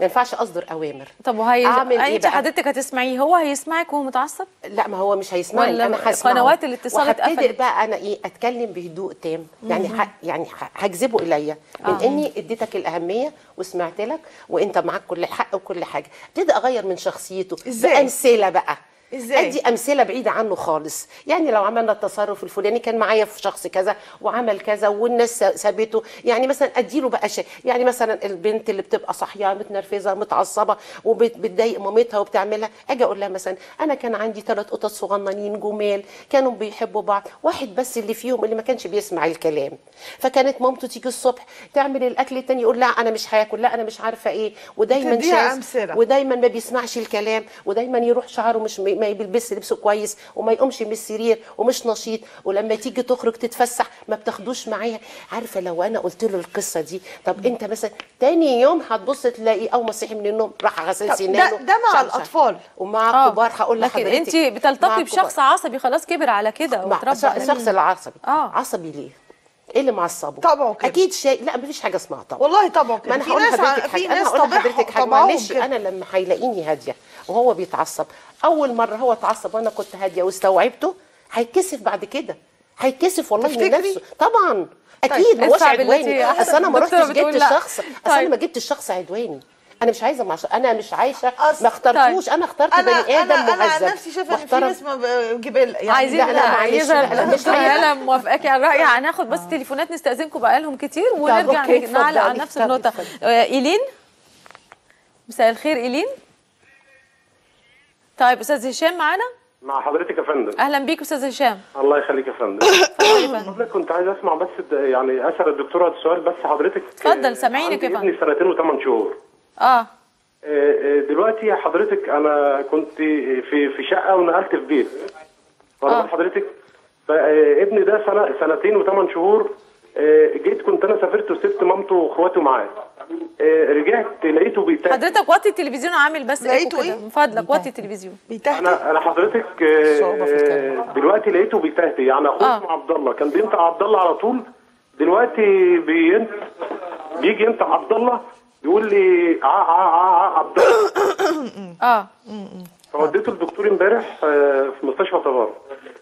ما ينفعش أصدر أوامر. طب وهي أعمل إيه انت بقى؟ حضرتك هتسمعيه؟ هو هيسمعك وهو متعصب؟ لا ما هو مش هيسمعني. ولا أنا هسمعه. قنوات الاتصال اتقفلت. بقى أنا إيه أتكلم بهدوء تام. يعني ح... يعني ح- هجذبه إليا. من آه. إني اديتك الأهمية وسمعت لك وأنت معاك كل حق وكل حاجة. ابتدي أغير من شخصيته إزاي؟ بأمثلة بقى. إزاي؟ أدي أمثلة بعيدة عنه خالص. يعني لو عملنا التصرف الفلاني كان معايا في شخص كذا وعمل كذا والناس سابته. يعني مثلا أديله بقى شيء. يعني مثلا البنت اللي بتبقى صحيانه متنرفزة متعصبة وبتضايق مامتها وبتعملها. أجي أقول لها مثلا أنا كان عندي ثلاث قطط صغننين جمال كانوا بيحبوا بعض. واحد بس اللي فيهم اللي ما كانش بيسمع الكلام. فكانت مامته تيجي الصبح تعمل الأكل التاني يقول لا أنا مش هاكل لا أنا مش عارفة إيه. ودايما شاذ. ودايما ما بيسمعش الكلام. ودايما يروح شعره مش ما بيلبسش لبسه كويس وما يقومش من السرير ومش نشيط ولما تيجي تخرج تتفسح ما بتاخدوش معاها عارفة لو أنا قلت له القصة دي طب أنت مثلا تاني يوم هتبص تلاقي أول ما صحي من النوم راح غسل سنانه ده- ده مع شمشم. الأطفال. ومع الكبار هقول لكن لحضرتك انت بتلتقي. بشخص عصبي خلاص كبر على كده على الشخص. العصبي آه عصبي ليه؟ إيه اللي معصبه؟ طبعه كده. أكيد شيء لا مفيش حاجة اسمها طبع والله طبعه كده ما أنا هقول لحضرتك حاجة أنا هقول لحضرتك حاجة معلش. أنا لما هيلاقيني هادية وهو بيتعصب أول مرة هو اتعصب وأنا كنت هادية واستوعبته هيتكسف بعد كده هيتكسف والله من؟ نفسه طبعا طيب، أكيد ما هوش عدواني. أصل أنا ما رحتش جبت. الشخص أصل أنا طيب. ما جبتش الشخص عدواني أنا مش عايزة مع أنا مش عايشة أصل- ما اخترتوش أنا اخترت أنا بني آدم أنا أنا مهذب نفسي شايفة إن في. ناس جبال يعني عايزين لا، لا، معلش،. هلا موافقاكي على الرأي هناخد بس تليفونات نستأذنكم بقالهم كتير ونرجع نعلق على. نفس النقطة آه، إيلين مساء الخير إيلين طيب أستاذ هشام معانا؟ مع حضرتك يا فندم. أهلا بيك أستاذ هشام. الله يخليك يا فندم. حضرتك كنت عايز أسمع بس يعني أسأل الدكتوره سؤال بس حضرتك. اتفضل، سامعينك يا فندم. ابني سنتين وثمان شهور. آه. آه، آه، دلوقتي حضرتك أنا كنت في في شقة ونقلت في بيت. بال حضرتك. فابني ده سنه سنتين وثمان شهور آه، جيت كنت أنا سافرت وسبت مامته وأخواته معاه. آه، رجعت لقيته بيتهته حضرتك وطي التلفزيون عامل بس لقيته ايكو كده. إيه؟ من فضلك وطي التلفزيون. أنا أنا حضرتك آه، دلوقتي لقيته بيتهته يعني أخوه آه. اسمه عبد الله. كان بينطق عبد الله على طول. دلوقتي بينت بيجي ينطق عبد الله يقول لي ع ع ع ع عبد الله. آه. فوديته الدكتور امبارح آه، في مستشفى طبار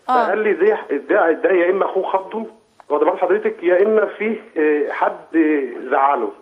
آه. فقال لي زي ده ده يا إما أخوه خضه واخد حضرتك؟ يا إما فيه آه، حد زعله.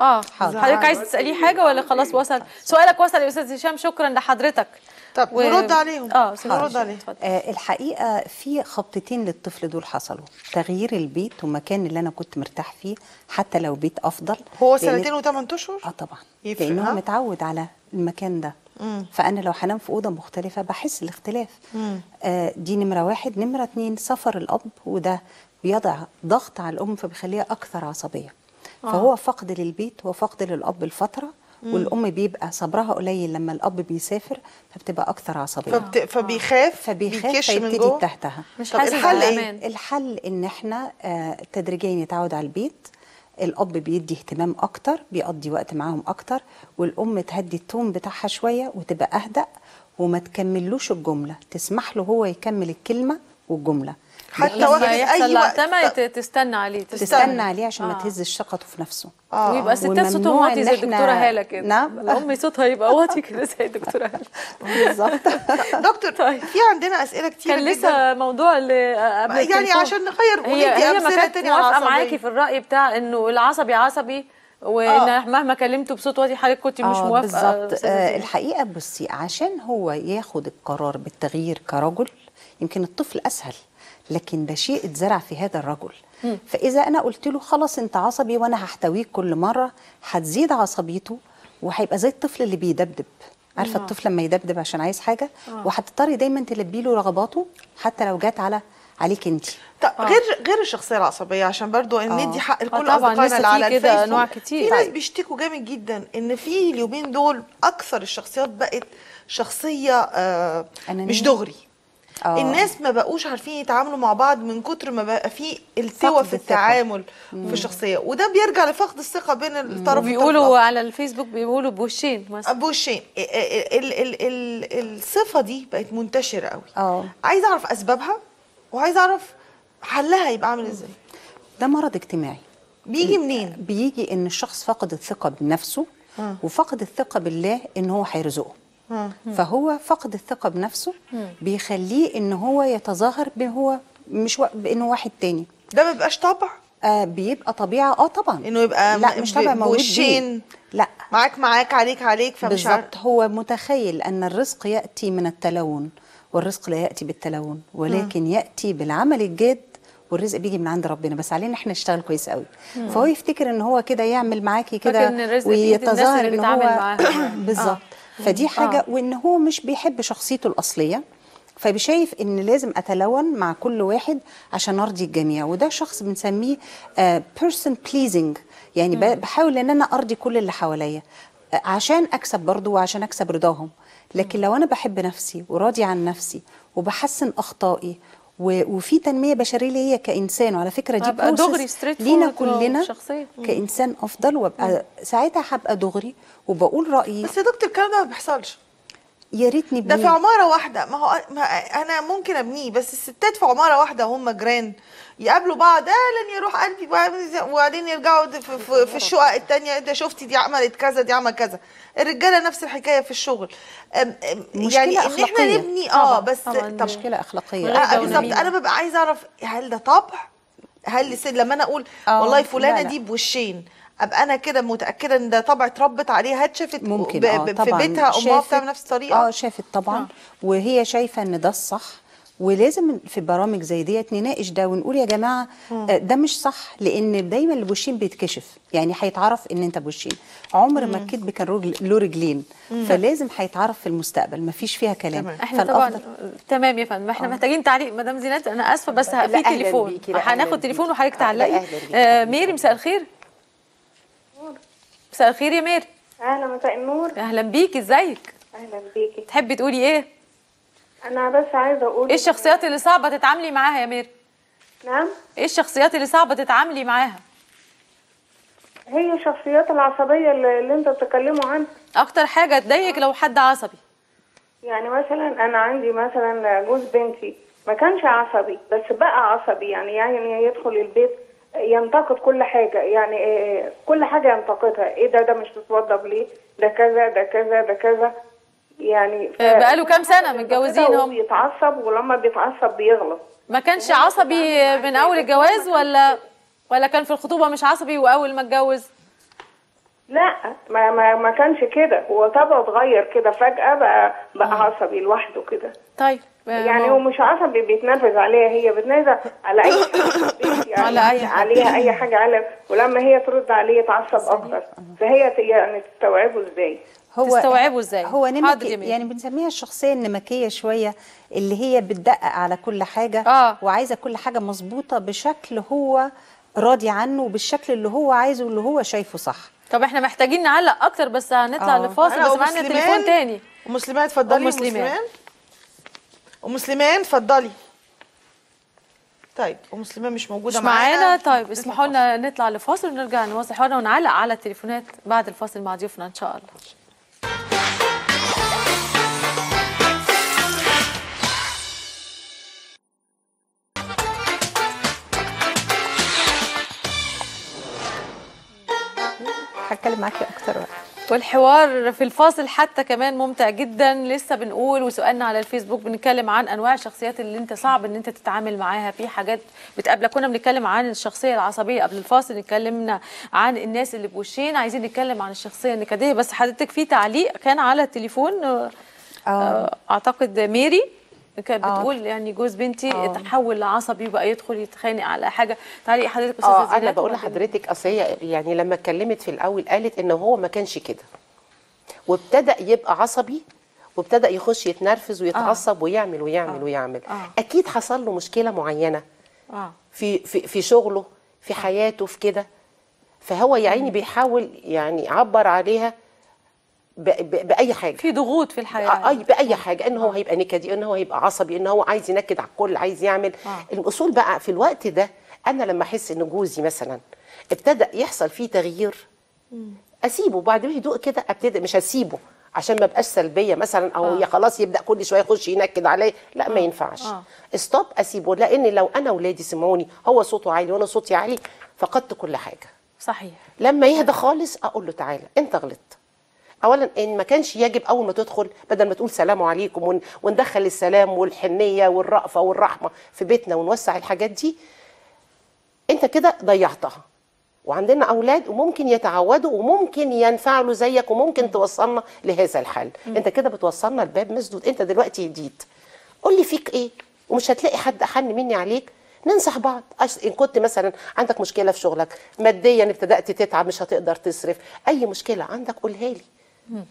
آه حضرتك عايز تسأليه حاجة ولا خلاص وصل؟ سؤالك وصل يا أستاذ هشام شكرا لحضرتك طب نرد عليهم. آه نرد عليهم. آه الحقيقة في خبطتين للطفل دول حصلوا. تغيير البيت والمكان اللي أنا كنت مرتاح فيه حتى لو بيت أفضل. هو سنتين وثمان أشهر؟ آه طبعا. يفرق، لأن ها؟ هو متعود على المكان ده. مم. فأنا لو هنام في أوضة مختلفة بحس الاختلاف مم. آه دي نمرة واحد نمرة اتنين سفر الأب وده بيضع ضغط على الأم فبيخليها أكثر عصبية آه. فهو فقد للبيت وفقد للأب الفترة مم. والأم بيبقى صبرها قليل لما الأب بيسافر فبتبقى أكثر عصبية فبت... فبيخاف فبيخاف بيكش من فيبتدي جوه يتهتها مش حاسس الحل. إيه؟ الحل إن إحنا آه تدريجيا يتعود على البيت الأب بيدي اهتمام أكتر بيقضي وقت معاهم أكتر والأم تهدي التون بتاعها شوية وتبقى أهدأ وما تكملوش الجملة تسمح له هو يكمل الكلمة والجملة. حتى يحصل أي وقت- ت- تستنى عليه تستنى عليه عشان ما آه. تهزش ثقته في نفسه آه. ويبقى الستات صوتهم واطي زي الدكتورة هالة كده نعم. الام صوتها يبقى واطي كده زي الدكتورة هالة بالظبط دكتور في عندنا أسئلة كتير كان لسه موضوع اللي قبل يعني. عشان نغير هي هي ما كانت موافقة. معاكي في الرأي بتاع إنه العصبي عصبي وإن مهما كلمته بصوت واطي حضرتك كنت مش آه، موافقة بالظبط آه. الحقيقة بصي عشان هو ياخد القرار بالتغيير كرجل يمكن الطفل أسهل لكن ده شيء اتزرع في هذا الرجل. فإذا أنا قلت له خلاص أنت عصبي وأنا هحتويك كل مرة هتزيد عصبيته وهيبقى زي الطفل اللي بيدبدب عارفة آه. الطفل لما يدبدب عشان عايز حاجة آه. وهتضطري دايما تلبي له رغباته حتى لو جت على عليك أنت طب غير غير الشخصية العصبية عشان برضو إن آه. ندي حق آه لكل طبعاً، أصدقائنا اللي في على كده أنواع كتير. في ناس. بيشتكوا جامد جدا إن في اليومين دول أكثر الشخصيات بقت شخصية آه. مش دغري آه. الناس ما بقوش عارفين يتعاملوا مع بعض من كتر ما بقى في التوى في. التعامل مم. في الشخصية. وده بيرجع لفقد الثقة بين الطرف وبيقولوا على الفيسبوك بيقولوا بوشين مثلا. بوشين. ال ال ال ال الصفة دي بقت منتشرة قوي. آه. عايزه أعرف أسبابها وعايزه أعرف حلها يبقى عامل إزاي. ده مرض اجتماعي. بيجي منين؟ بيجي إن الشخص فقد الثقة بنفسه آه. وفقد الثقة بالله إن هو هيرزقه. آه. فهو فقد الثقة بنفسه. بيخليه إن هو يتظاهر بإن هو مش و... بإنه واحد تاني. ده ما بيبقاش طبع؟ آه بيبقى طبيعة آه طبعا. إنه يبقى لا م- مش طبع بيه. بوشين. لا. معاك معاك عليك عليك فمش عارف. بالظبط. هو متخيل أن الرزق يأتي من التلون والرزق لا يأتي بالتلون ولكن يأتي بالعمل الجاد والرزق بيجي من عند ربنا. بس علينا إحنا نشتغل كويس قوي. فهو يفتكر إن هو كده يعمل معاكي كده ويتظاهر إن هو. بالظبط. فدي حاجة آه. وإن هو مش بيحب شخصيته الأصلية فشايف إن لازم أتلون مع كل واحد عشان أرضي الجميع. وده شخص بنسميه person pleasing يعني مم. بحاول إن أنا أرضي كل اللي حواليا آه، عشان أكسب برضو وعشان أكسب رضاهم. لكن لو أنا بحب نفسي وراضي عن نفسي وبحسن أخطائي وفي تنمية بشرية ليا كإنسان وعلى فكرة دي process دغري لينا كلنا شخصية. كإنسان أفضل وأبقى ساعتها هبقى دغري. وبقول رأيي بس يا دكتور الكلام ده ما بيحصلش يا ريتني ده في. عمارة واحدة ما هو ما أنا ممكن أبنيه بس الستات في عمارة واحدة هم جيران يقابلوا بعض أهلا يا روح قلبي وبعدين يرجعوا في, في, في الشقق التانية ده شفتي دي عملت كذا دي عملت كذا الرجالة نفس الحكاية في الشغل أم- أم- مشكلة يعني إن إحنا أخلاقية. نبني آه بس طبعاً طب مشكلة أخلاقية. آه بالظبط. أنا ببقى عايزة أعرف هل ده طبع هل لما أنا أقول آه، والله فلانة لا، لا. دي بوشين أبقى أنا كده متأكدة إن ده طبع اتربت عليها اتشافت ممكن. ب- آه ب- في طبعا. بيتها امها شافت- بتعمل نفس الطريقة؟ آه شافت طبعا. وهي شايفة إن ده الصح. ولازم في برامج زي ديت نناقش ده ونقول يا جماعة آه، ده مش صح لأن دايما اللي بوشين بيتكشف. يعني هيتعرف إن أنت بوشين. عمر ما. الكذب كان رجل- له رجلين. فلازم هيتعرف في المستقبل. مفيش فيها كلام. إحنا طبعا تمام يا فندم. إحنا محتاجين تعليق. مدام زينات أنا آسفة بس في تليفون هناخد تليفون. وحضرتك آه، تعلقي. آه ميري مساء الخير. مساء الخير يا ميري. أهلا مساء النور. أهلا بيكي إزيك؟ أهلا بيكي. تحبي تقولي إيه؟ أنا بس عايزة أقول إيه الشخصيات اللي صعبة تتعاملي معاها يا ميري؟ نعم؟ إيه الشخصيات اللي صعبة تتعاملي معاها؟ هي الشخصيات العصبية اللي, اللي أنت بتتكلموا عنها. أكتر حاجة تضايقك لو حد عصبي. يعني مثلا أنا عندي مثلا جوز بنتي ما كانش عصبي بس بقى عصبي يعني يعني يدخل البيت ينتقد كل حاجة يعني إيه كل حاجة ينتقدها. إيه ده؟ ده مش بتوضب ليه؟ ده كذا ده كذا ده كذا. يعني ف- آه، بقاله كام سنة كده متجوزين هم بيتعصب ولما بيتعصب بيغلط. ما كانش عصبي من أول الجواز ولا ولا كان في الخطوبة مش عصبي وأول ما اتجوز؟ لا ما ما ما كانش كده. هو طبعه اتغير كده فجأة بقى بقى عصبي لوحده كده. طيب. يعني هو مش عصبي بيتنرفز عليها هي بتنرفز على أي يعني على أي حاجة. عليها أي حاجة على ولما هي ترد عليه يتعصب أكتر فهي يعني تستوعبه إزاي هو تستوعبه إزاي هو نمكي. يعني بنسميها الشخصية النمكية شوية اللي هي بتدقق على كل حاجة آه. وعايزة كل حاجة مظبوطة بشكل هو راضي عنه وبالشكل اللي هو عايزه واللي هو شايفه صح طب إحنا محتاجين نعلق أكتر بس هنطلع آه. لفاصل بس معانا. تليفون تاني ام سليمان اتفضلي أم أم سليمان. اتفضلي. طيب أم سليمان مش موجودة مش معانا. معانا؟ طيب اسمحوا لنا نطلع لفاصل ونرجع نواصل. حوارنا ونعلق على التليفونات بعد الفاصل مع ضيوفنا إن شاء الله. هتكلم معاكي أكتر بقى والحوار في الفاصل حتى كمان ممتع جدا. لسه بنقول وسؤالنا على الفيسبوك بنتكلم عن أنواع الشخصيات اللي أنت صعب إن أنت تتعامل معاها. في حاجات بتقابلك. كنا بنتكلم عن الشخصية العصبية قبل الفاصل اتكلمنا عن الناس اللي بوشين. عايزين نتكلم عن الشخصية النكدية. بس حضرتك في تعليق كان على التليفون آه، آه، أعتقد ميري. كانت آه. بتقول يعني جوز بنتي آه. تحول لعصبي وبقى يدخل يتخانق على حاجة. تعليق حضرتك أستاذة آه أنا بقول لحضرتك أصل هي يعني لما اتكلمت في الأول قالت إن هو ما كانش كده. وابتدى يبقى عصبي وابتدى يخش يتنرفز ويتعصب ويعمل ويعمل ويعمل. آه. أكيد حصل له مشكلة معينة. آه. في في في شغله في حياته في كده. فهو يا عيني بيحاول يعني يعبر عليها بأي حاجة. في ضغوط في الحياة. آه، أي بأي حاجة. إن هو هيبقى نكدي إن هو هيبقى عصبي إن هو عايز ينكد على الكل عايز يعمل. آه. الأصول بقى في الوقت ده أنا لما أحس إن جوزي مثلا ابتدى يحصل فيه تغيير أسيبه. بعد بهدوء كده أبتدي مش هسيبه عشان ما ابقاش سلبية مثلا أو آه. خلاص يبدأ كل شوية يخش ينكد عليا. لا ما ينفعش. آه. ستوب أسيبه. لأن لو أنا ولادي سمعوني هو صوته عالي وأنا صوتي عالي فقدت كل حاجة. صحيح. لما يهدى خالص أقول له تعالى أنت غلطت. اولا إن ما كانش يجب أول ما تدخل بدل ما تقول سلام عليكم ون- وندخل السلام والحنية والرأفة والرحمة في بيتنا ونوسع الحاجات دي أنت كده ضيعتها. وعندنا أولاد وممكن يتعودوا وممكن ينفعلوا زيك وممكن توصلنا لهذا الحل. أنت كده بتوصلنا لباب مسدود. أنت دلوقتي جديد. قول لي فيك إيه؟ ومش هتلاقي حد أحن مني عليك؟ ننصح بعض. إن كنت مثلا عندك مشكلة في شغلك ماديا ابتدأت تتعب مش هتقدر تصرف. أي مشكلة عندك قولها لي.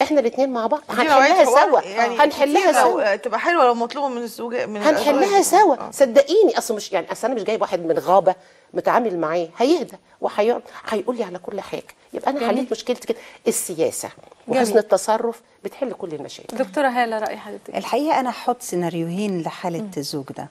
إحنا الاثنين مع بعض. هنحلها سوا. يعني هنحلها سوا. تبقى حلوة لو مطلوبة من الزوج من هنحلها. سوا. صدقيني أصل مش يعني أصل أنا مش جايب واحد من غابة. متعامل معاه هيهدى وهيقعد هيقول لي على كل حاجة. يبقى أنا جميل. حليت مشكلتي كده. السياسة جميل. وحسن التصرف بتحل كل المشاكل. دكتورة هالة رأي حضرتك؟ الحقيقة أنا هحط سيناريوهين لحالة الزوج ده.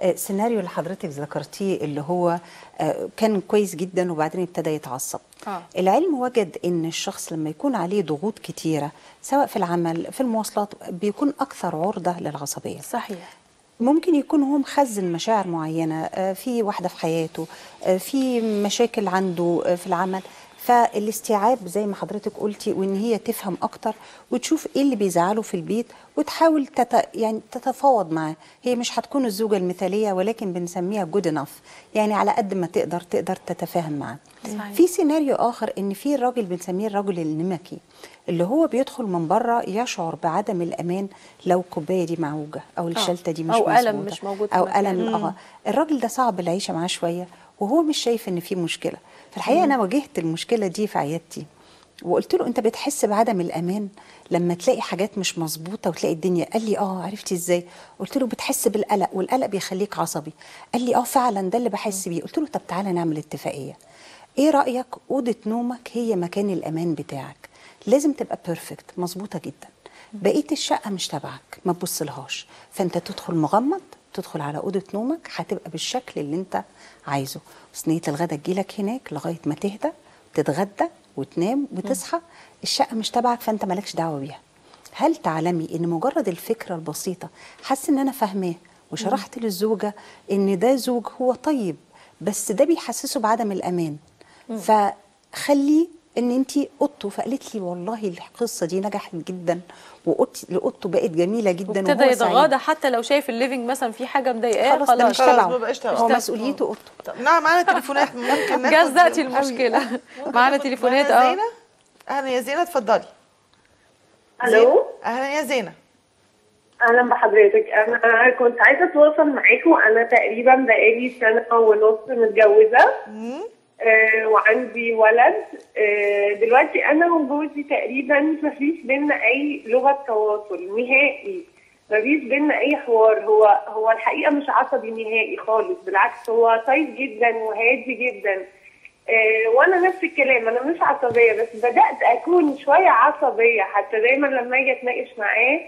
آه، سيناريو اللي حضرتك ذكرتيه اللي هو آه، كان كويس جدا وبعدين ابتدى يتعصب. آه. العلم وجد إن الشخص لما يكون عليه ضغوط كتيرة سواء في العمل في المواصلات بيكون أكثر عرضة للعصبية. صحيح. ممكن يكون هو مخزن مشاعر معينة آه، في واحدة في حياته آه، في مشاكل عنده آه، في العمل. فالاستيعاب زي ما حضرتك قلتي وإن هي تفهم أكتر وتشوف إيه اللي بيزعله في البيت وتحاول تت... يعني تتفاوض معاه. هي مش هتكون الزوجة المثالية ولكن بنسميها جود انف يعني على قد ما تقدر تقدر تتفاهم معاه. في سيناريو آخر إن في راجل بنسميه الرجل النمكي اللي هو بيدخل من بره يشعر بعدم الأمان لو الكوبايه دي معوجة أو الشلتة دي مش أو قلم مظبوطة، مش موجود أو مم. آه. الراجل ده صعب العيشة معاه شوية وهو مش شايف إن في مشكلة. فالحقيقة. أنا واجهت المشكلة دي في عيادتي وقلت له أنت بتحس بعدم الأمان لما تلاقي حاجات مش مظبوطة وتلاقي الدنيا؟ قال لي آه عرفتي إزاي؟ قلت له بتحس بالقلق والقلق بيخليك عصبي. قال لي آه فعلا ده اللي بحس بيه. قلت له طب تعالى نعمل اتفاقية. إيه رأيك؟ أوضة نومك هي مكان الأمان بتاعك. لازم تبقى بيرفكت مظبوطة جدا. بقية الشقة مش تبعك ما تبصلهاش. فأنت تدخل مغمض تدخل على أوضة نومك هتبقى بالشكل اللي أنت عايزه. صينية الغدا تجيلك هناك لغاية ما تهدى تتغدى وتنام وتصحى. الشقة مش تبعك فأنت مالكش دعوة بيها. هل تعلمي إن مجرد الفكرة البسيطة حاسة إن أنا فاهماه وشرحت للزوجة إن ده زوج هو طيب بس ده بيحسسه بعدم الأمان. فخليه إن انت اوضته فقالت لي والله القصة دي نجحت جدا لاوضته بقت جميلة جدا وابتدى وهو سعيد. يتغاضى حتى لو شايف الليفنج مثلا في حاجة مضايقاه خلاص ده مش خلاص. تبعه. هو مش مسؤوليته اوضته طب نعم معانا تليفونات. ممكن ناخد جزأتي المشكلة. معانا تليفونات آه. زينة؟ أهلا يا زينة اتفضلي. ألو. أهلا يا زينة. أهلا بحضرتك. أنا كنت عايزة أتواصل معاكم. أنا تقريبا بقالي سنة ونص متجوزة. وعندي ولد. آه دلوقتي أنا وجوزي تقريبا مفيش بينا أي لغة تواصل نهائي. مفيش بينا أي حوار. هو هو الحقيقة مش عصبي نهائي خالص بالعكس هو طيب جدا وهادي جدا. آه، وأنا نفس الكلام أنا مش عصبية بس بدأت أكون شوية عصبية. حتى دايما لما أجي أتناقش معاه آه،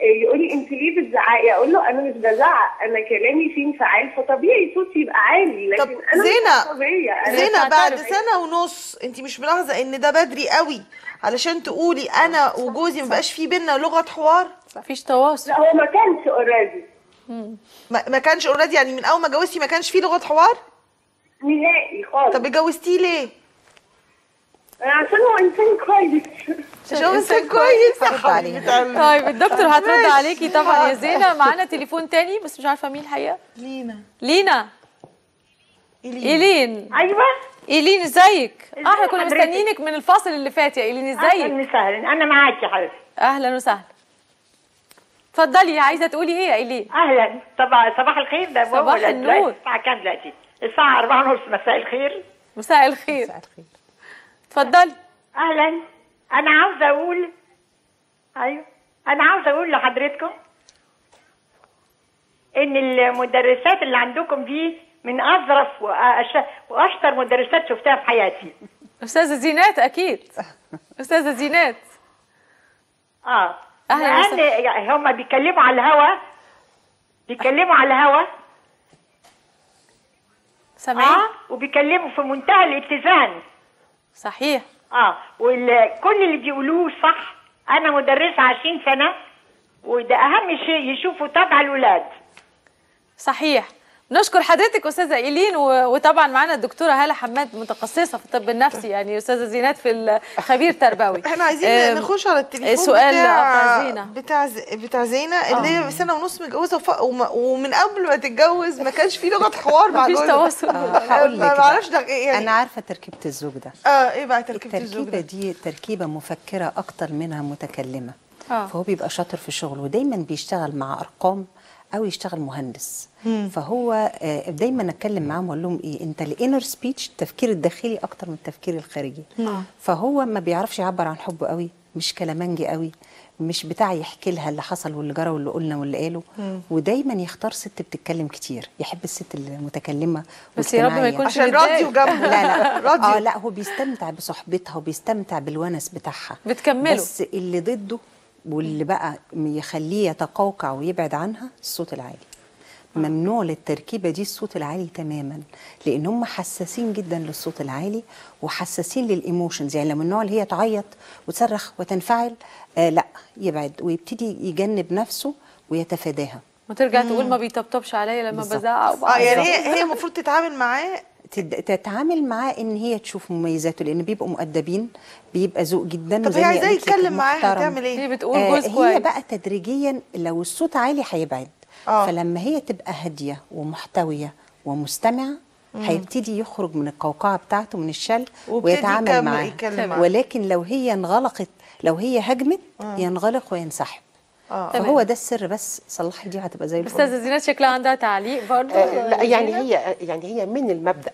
يقول لي أنت ليه بتزعقي؟ أقول له أنا مش بزعق أنا كلامي فيه انفعال فطبيعي صوتي يبقى عالي لكن طب أنا مش زينة عصبيه أنا زينة بعد. سنة ونص أنت مش ملاحظة إن ده بدري قوي علشان تقولي أنا وجوزي ما بقاش في بينا لغة حوار؟ مفيش تواصل. لا هو ما كانش already ما, ما كانش already يعني من أول ما اتجوزتي ما كانش في لغة حوار؟ نهائي خالص. طب اتجوزتيه ليه؟ عشان هو إنسان كويس. هو إنسان كويس. طيب الدكتور هترد. عليكي. طبعا يا زينة معانا تليفون تاني بس مش عارفة مين الحقيقة. لينا. لينا. إيلين. أيوه. إيلين إزيك؟ آه إحنا كنا؟ مستنيينك من الفاصل اللي فات يا إيلين. إزيك؟ أهلا وسهلا. أنا معاكي يا حبيبتي أهلا وسهلا. اتفضلي عايزة تقولي إيه يا إيلين؟ أهلا. طبعا صباح الخير. ده صباح النور. الساعة كام دلوقتي؟ الساعة 4 ونص. مساء الخير. مساء الخير. اتفضلي. أهلا. أنا عاوزه أقول أيوه. أنا عاوزه أقول لحضرتكم إن المدرسات اللي عندكم دي من أظرف وأش- وأشطر مدرسات شفتها في حياتي. أستاذة زينات أكيد. أستاذة زينات. آه. أهلاً لأن. يعني هم بيتكلموا على الهوا. بيتكلموا على الهوا. سامعين؟ آه. وبيكلموا في منتهى الاتزان. صحيح. آه وكل اللي بيقولوه صح. أنا مدرسة 20 سنة وده أهم شيء يشوفوا طبع الولاد صحيح. نشكر حضرتك أستاذة إيلين وطبعا معانا الدكتورة هالة حماد متخصصة في الطب النفسي يعني أستاذة زينات في الخبير تربوي إحنا عايزين نخش على التليفون سؤال بتاع زينة بتاع بتاع زينة اللي هي سنة ونص متجوزة. ومن قبل ما تتجوز ما كانش في لغة حوار مع مفيش جوزها تواصل. آه، هقول لك ما بقى. بعرفش ده إيه يعني أنا عارفة تركيبة الزوج ده آه إيه بقى تركيبة الزوج التركيبة ده دي تركيبة مفكرة أكتر منها متكلمة آه. فهو بيبقى شاطر في شغله ودايما بيشتغل مع أرقام أو يشتغل مهندس مم. فهو آه، دايما اتكلم معاهم وأقول لهم إيه أنت ال inner speech التفكير الداخلي أكتر من التفكير الخارجي مم. فهو ما بيعرفش يعبر عن حبه قوي مش كلامنجي قوي مش بتاع يحكي لها اللي حصل واللي جرى واللي قلنا واللي قاله مم. ودايما يختار ست بتتكلم كتير يحب الست المتكلمة بس يا رب ما. يكونش عشان. راديو جنبه. لا لا راديو. آه لا هو بيستمتع بصحبتها وبيستمتع بالونس بتاعها بتكمله. بس اللي ضده واللي بقى يخليه يتقوقع ويبعد عنها الصوت العالي ممنوع للتركيبة دي الصوت العالي تماما لأن هم حساسين جدا للصوت العالي وحساسين لل emotions يعني لو من النوع اللي هي تعيط وتصرخ وتنفعل آه لا يبعد ويبتدي يجنب نفسه ويتفاداها وترجع. تقول ما بيطبطبش عليا لما. بزعق آه. يعني هي هي المفروض تتعامل معاه تتعامل معاه إن هي تشوف مميزاته لأن بيبقوا مؤدبين بيبقى ذوق جدا طب هي ما عايزاه يتكلم معاها. هتعمل إيه؟ هي بتقول آه جوز هي. بقى تدريجيا لو الصوت عالي هيبعد آه. فلما هي تبقى هادية ومحتوية ومستمعة مم. هيبتدي يخرج من القوقعة بتاعته من الشل ويتعامل معاها. ولكن لو هي انغلقت لو هي هجمت. ينغلق وينسحب آه فهو ده السر بس صلحي دي هتبقى زي الفل. أستاذة زينات شكلها عندها تعليق برضه. آه، لا يعني؟ هي يعني هي من المبدأ.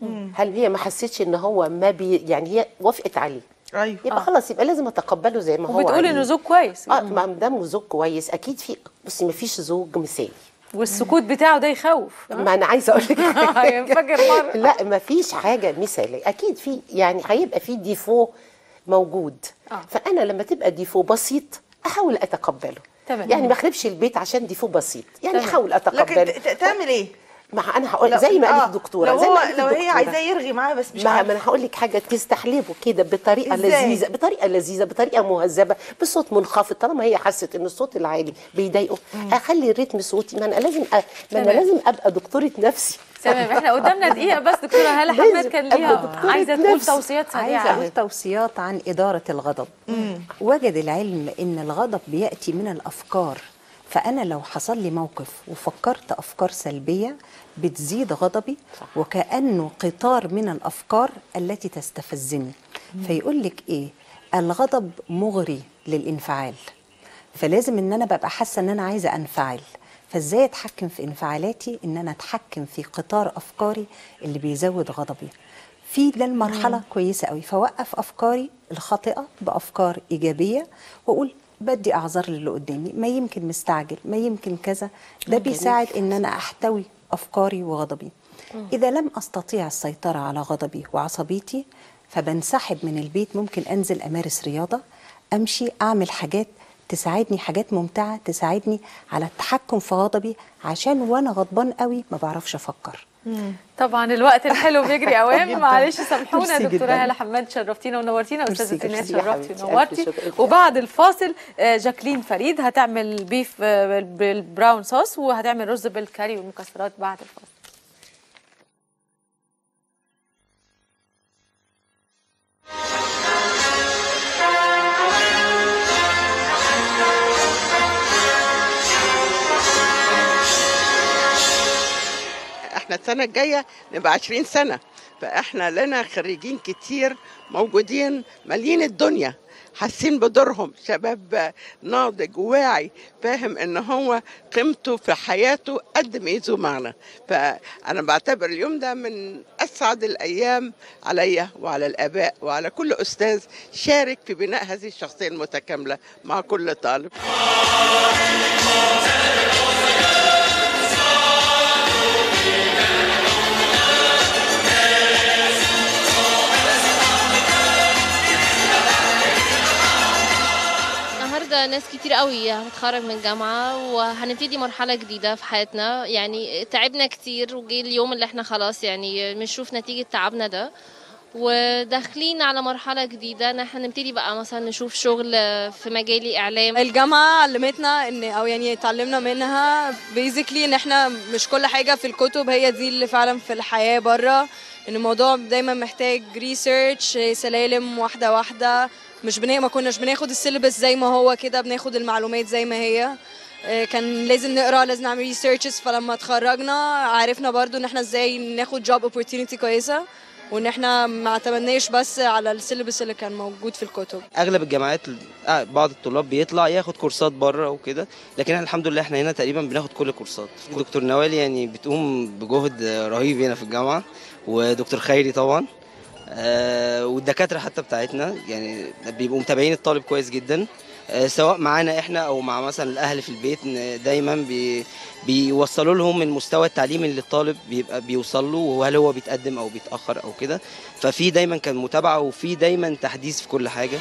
مم. هل هي ما حسيتش إن هو ما بي يعني هي وافقت عليه؟ أيوه. يبقى خلاص يبقى لازم أتقبله زي ما هو وبتقول. إنه زوج كويس. آه ما دام زوج كويس أكيد في بصي ما فيش زوج مثالي. والسكوت بتاعه ده يخوف. ما أنا عايزة أقول لك فاكر مرة. لا ما فيش حاجة مثالية. أكيد في يعني هيبقى في ديفو موجود. آه. فأنا لما تبقى ديفو بسيط أحاول أتقبله تمام. يعني ما أخربش البيت عشان ديفو بسيط يعني تمام. أحاول لكن اتقبله ت- ت- تعمل إيه؟ ما أنا هقول زي ما قالت آه، الدكتورة لو زي ما قالت لو هي. عايزاه يرغي معاها بس مش ما أنا هقول لك حاجة تستحلبه كده بطريقة إزاي؟ لذيذة بطريقة لذيذة بطريقة مهذبة بصوت منخفض طالما هي حست إن الصوت العالي بيضايقه اخلي الريتم صوتي ما أنا لازم أ... ما أنا. لازم أبقى دكتورة نفسي تمام إحنا قدامنا دقيقة بس دكتورة هاله لازم. حماد كان ليها عايزة تقول. توصيات عايزة سريعه أقول توصيات عن إدارة الغضب. وجد العلم إن الغضب بيأتي من الأفكار. فأنا لو حصل لي موقف وفكرت أفكار سلبية بتزيد غضبي وكأنه قطار من الأفكار التي تستفزني. فيقول لك إيه؟ الغضب مغري للانفعال. فلازم إن أنا ببقى حاسة إن أنا عايزة أنفعل. فازاي اتحكم في انفعالاتي ان أنا اتحكم في قطار افكاري اللي بيزود غضبي؟ في ده المرحله كويسة قوي. فوقف افكاري الخاطئة بافكار ايجابية واقول بدي اعذار للي قدامي. ما يمكن مستعجل ما يمكن كذا. ده. بيساعد ان أنا احتوي افكاري وغضبي. إذا لم أستطيع السيطرة على غضبي وعصبيتي فبنسحب من البيت. ممكن أنزل أمارس رياضة أمشي أعمل حاجات تساعدني حاجات ممتعة تساعدني على التحكم في غضبي عشان وأنا غضبان قوي ما بعرفش أفكر طبعا الوقت الحلو بيجري أوام. معلش سامحونا دكتورة. هالة حماد شرفتينا ونورتينا أستاذة. ايناس شرفتي. ونورتي. وبعد الفاصل آه، جاكلين فريد هتعمل بيف آه، بالبراون صوص وهتعمل رز بالكاري والمكسرات بعد الفاصل إحنا السنة الجاية نبقى 20 سنة. فإحنا لنا خريجين كتير موجودين مالين الدنيا حاسين بدورهم. شباب ناضج واعي فاهم إن هو قيمته في حياته قد ما يزو معنا. فأنا بعتبر اليوم ده من أسعد الأيام عليا وعلى الآباء وعلى كل أستاذ شارك في بناء هذه الشخصية المتكاملة مع كل طالب. ناس كتير قوي هتتخرج من الجامعة وهنبتدي مرحلة جديدة في حياتنا. يعني تعبنا كتير وجه اليوم اللي إحنا خلاص يعني بنشوف نتيجة تعبنا ده. وداخلين على مرحلة جديدة ان إحنا نبتدي بقى مثلا نشوف شغل في مجال إعلام. الجامعة علمتنا إن أو يعني اتعلمنا منها basically إن إحنا مش كل حاجة في الكتب هي دي اللي فعلا في الحياة بره إن الموضوع دايما محتاج research سلالم واحدة واحدة. مش بنا ما كناش بناخد ال syllabus زي ما هو كده بناخد المعلومات زي ما هي. آه، كان لازم نقرأ لازم نعمل researches فلما اتخرجنا عرفنا برضو إن إحنا إزاي ناخد job opportunity كويسة وإن إحنا ما اعتمدناش بس على ال syllabus اللي كان موجود في الكتب. أغلب الجامعات آه، بعض الطلاب بيطلع ياخد كورسات بره وكده لكن إحنا الحمد لله إحنا هنا تقريبا بناخد كل الكورسات. دكتور نوال يعني بتقوم بجهد رهيب هنا في الجامعة ودكتور خيري طبعا. آه، والدكاترة حتى بتاعتنا يعني بيبقوا متابعين الطالب كويس جدا. آه، سواء معانا إحنا أو مع مثلا الأهل في البيت دايما بي بيوصلوا لهم المستوى التعليمي اللي الطالب بيبقى بيوصل له وهل هو بيتقدم أو بيتأخر أو كده. ففي دايما كان متابعة وفي دايما تحديث في كل حاجة.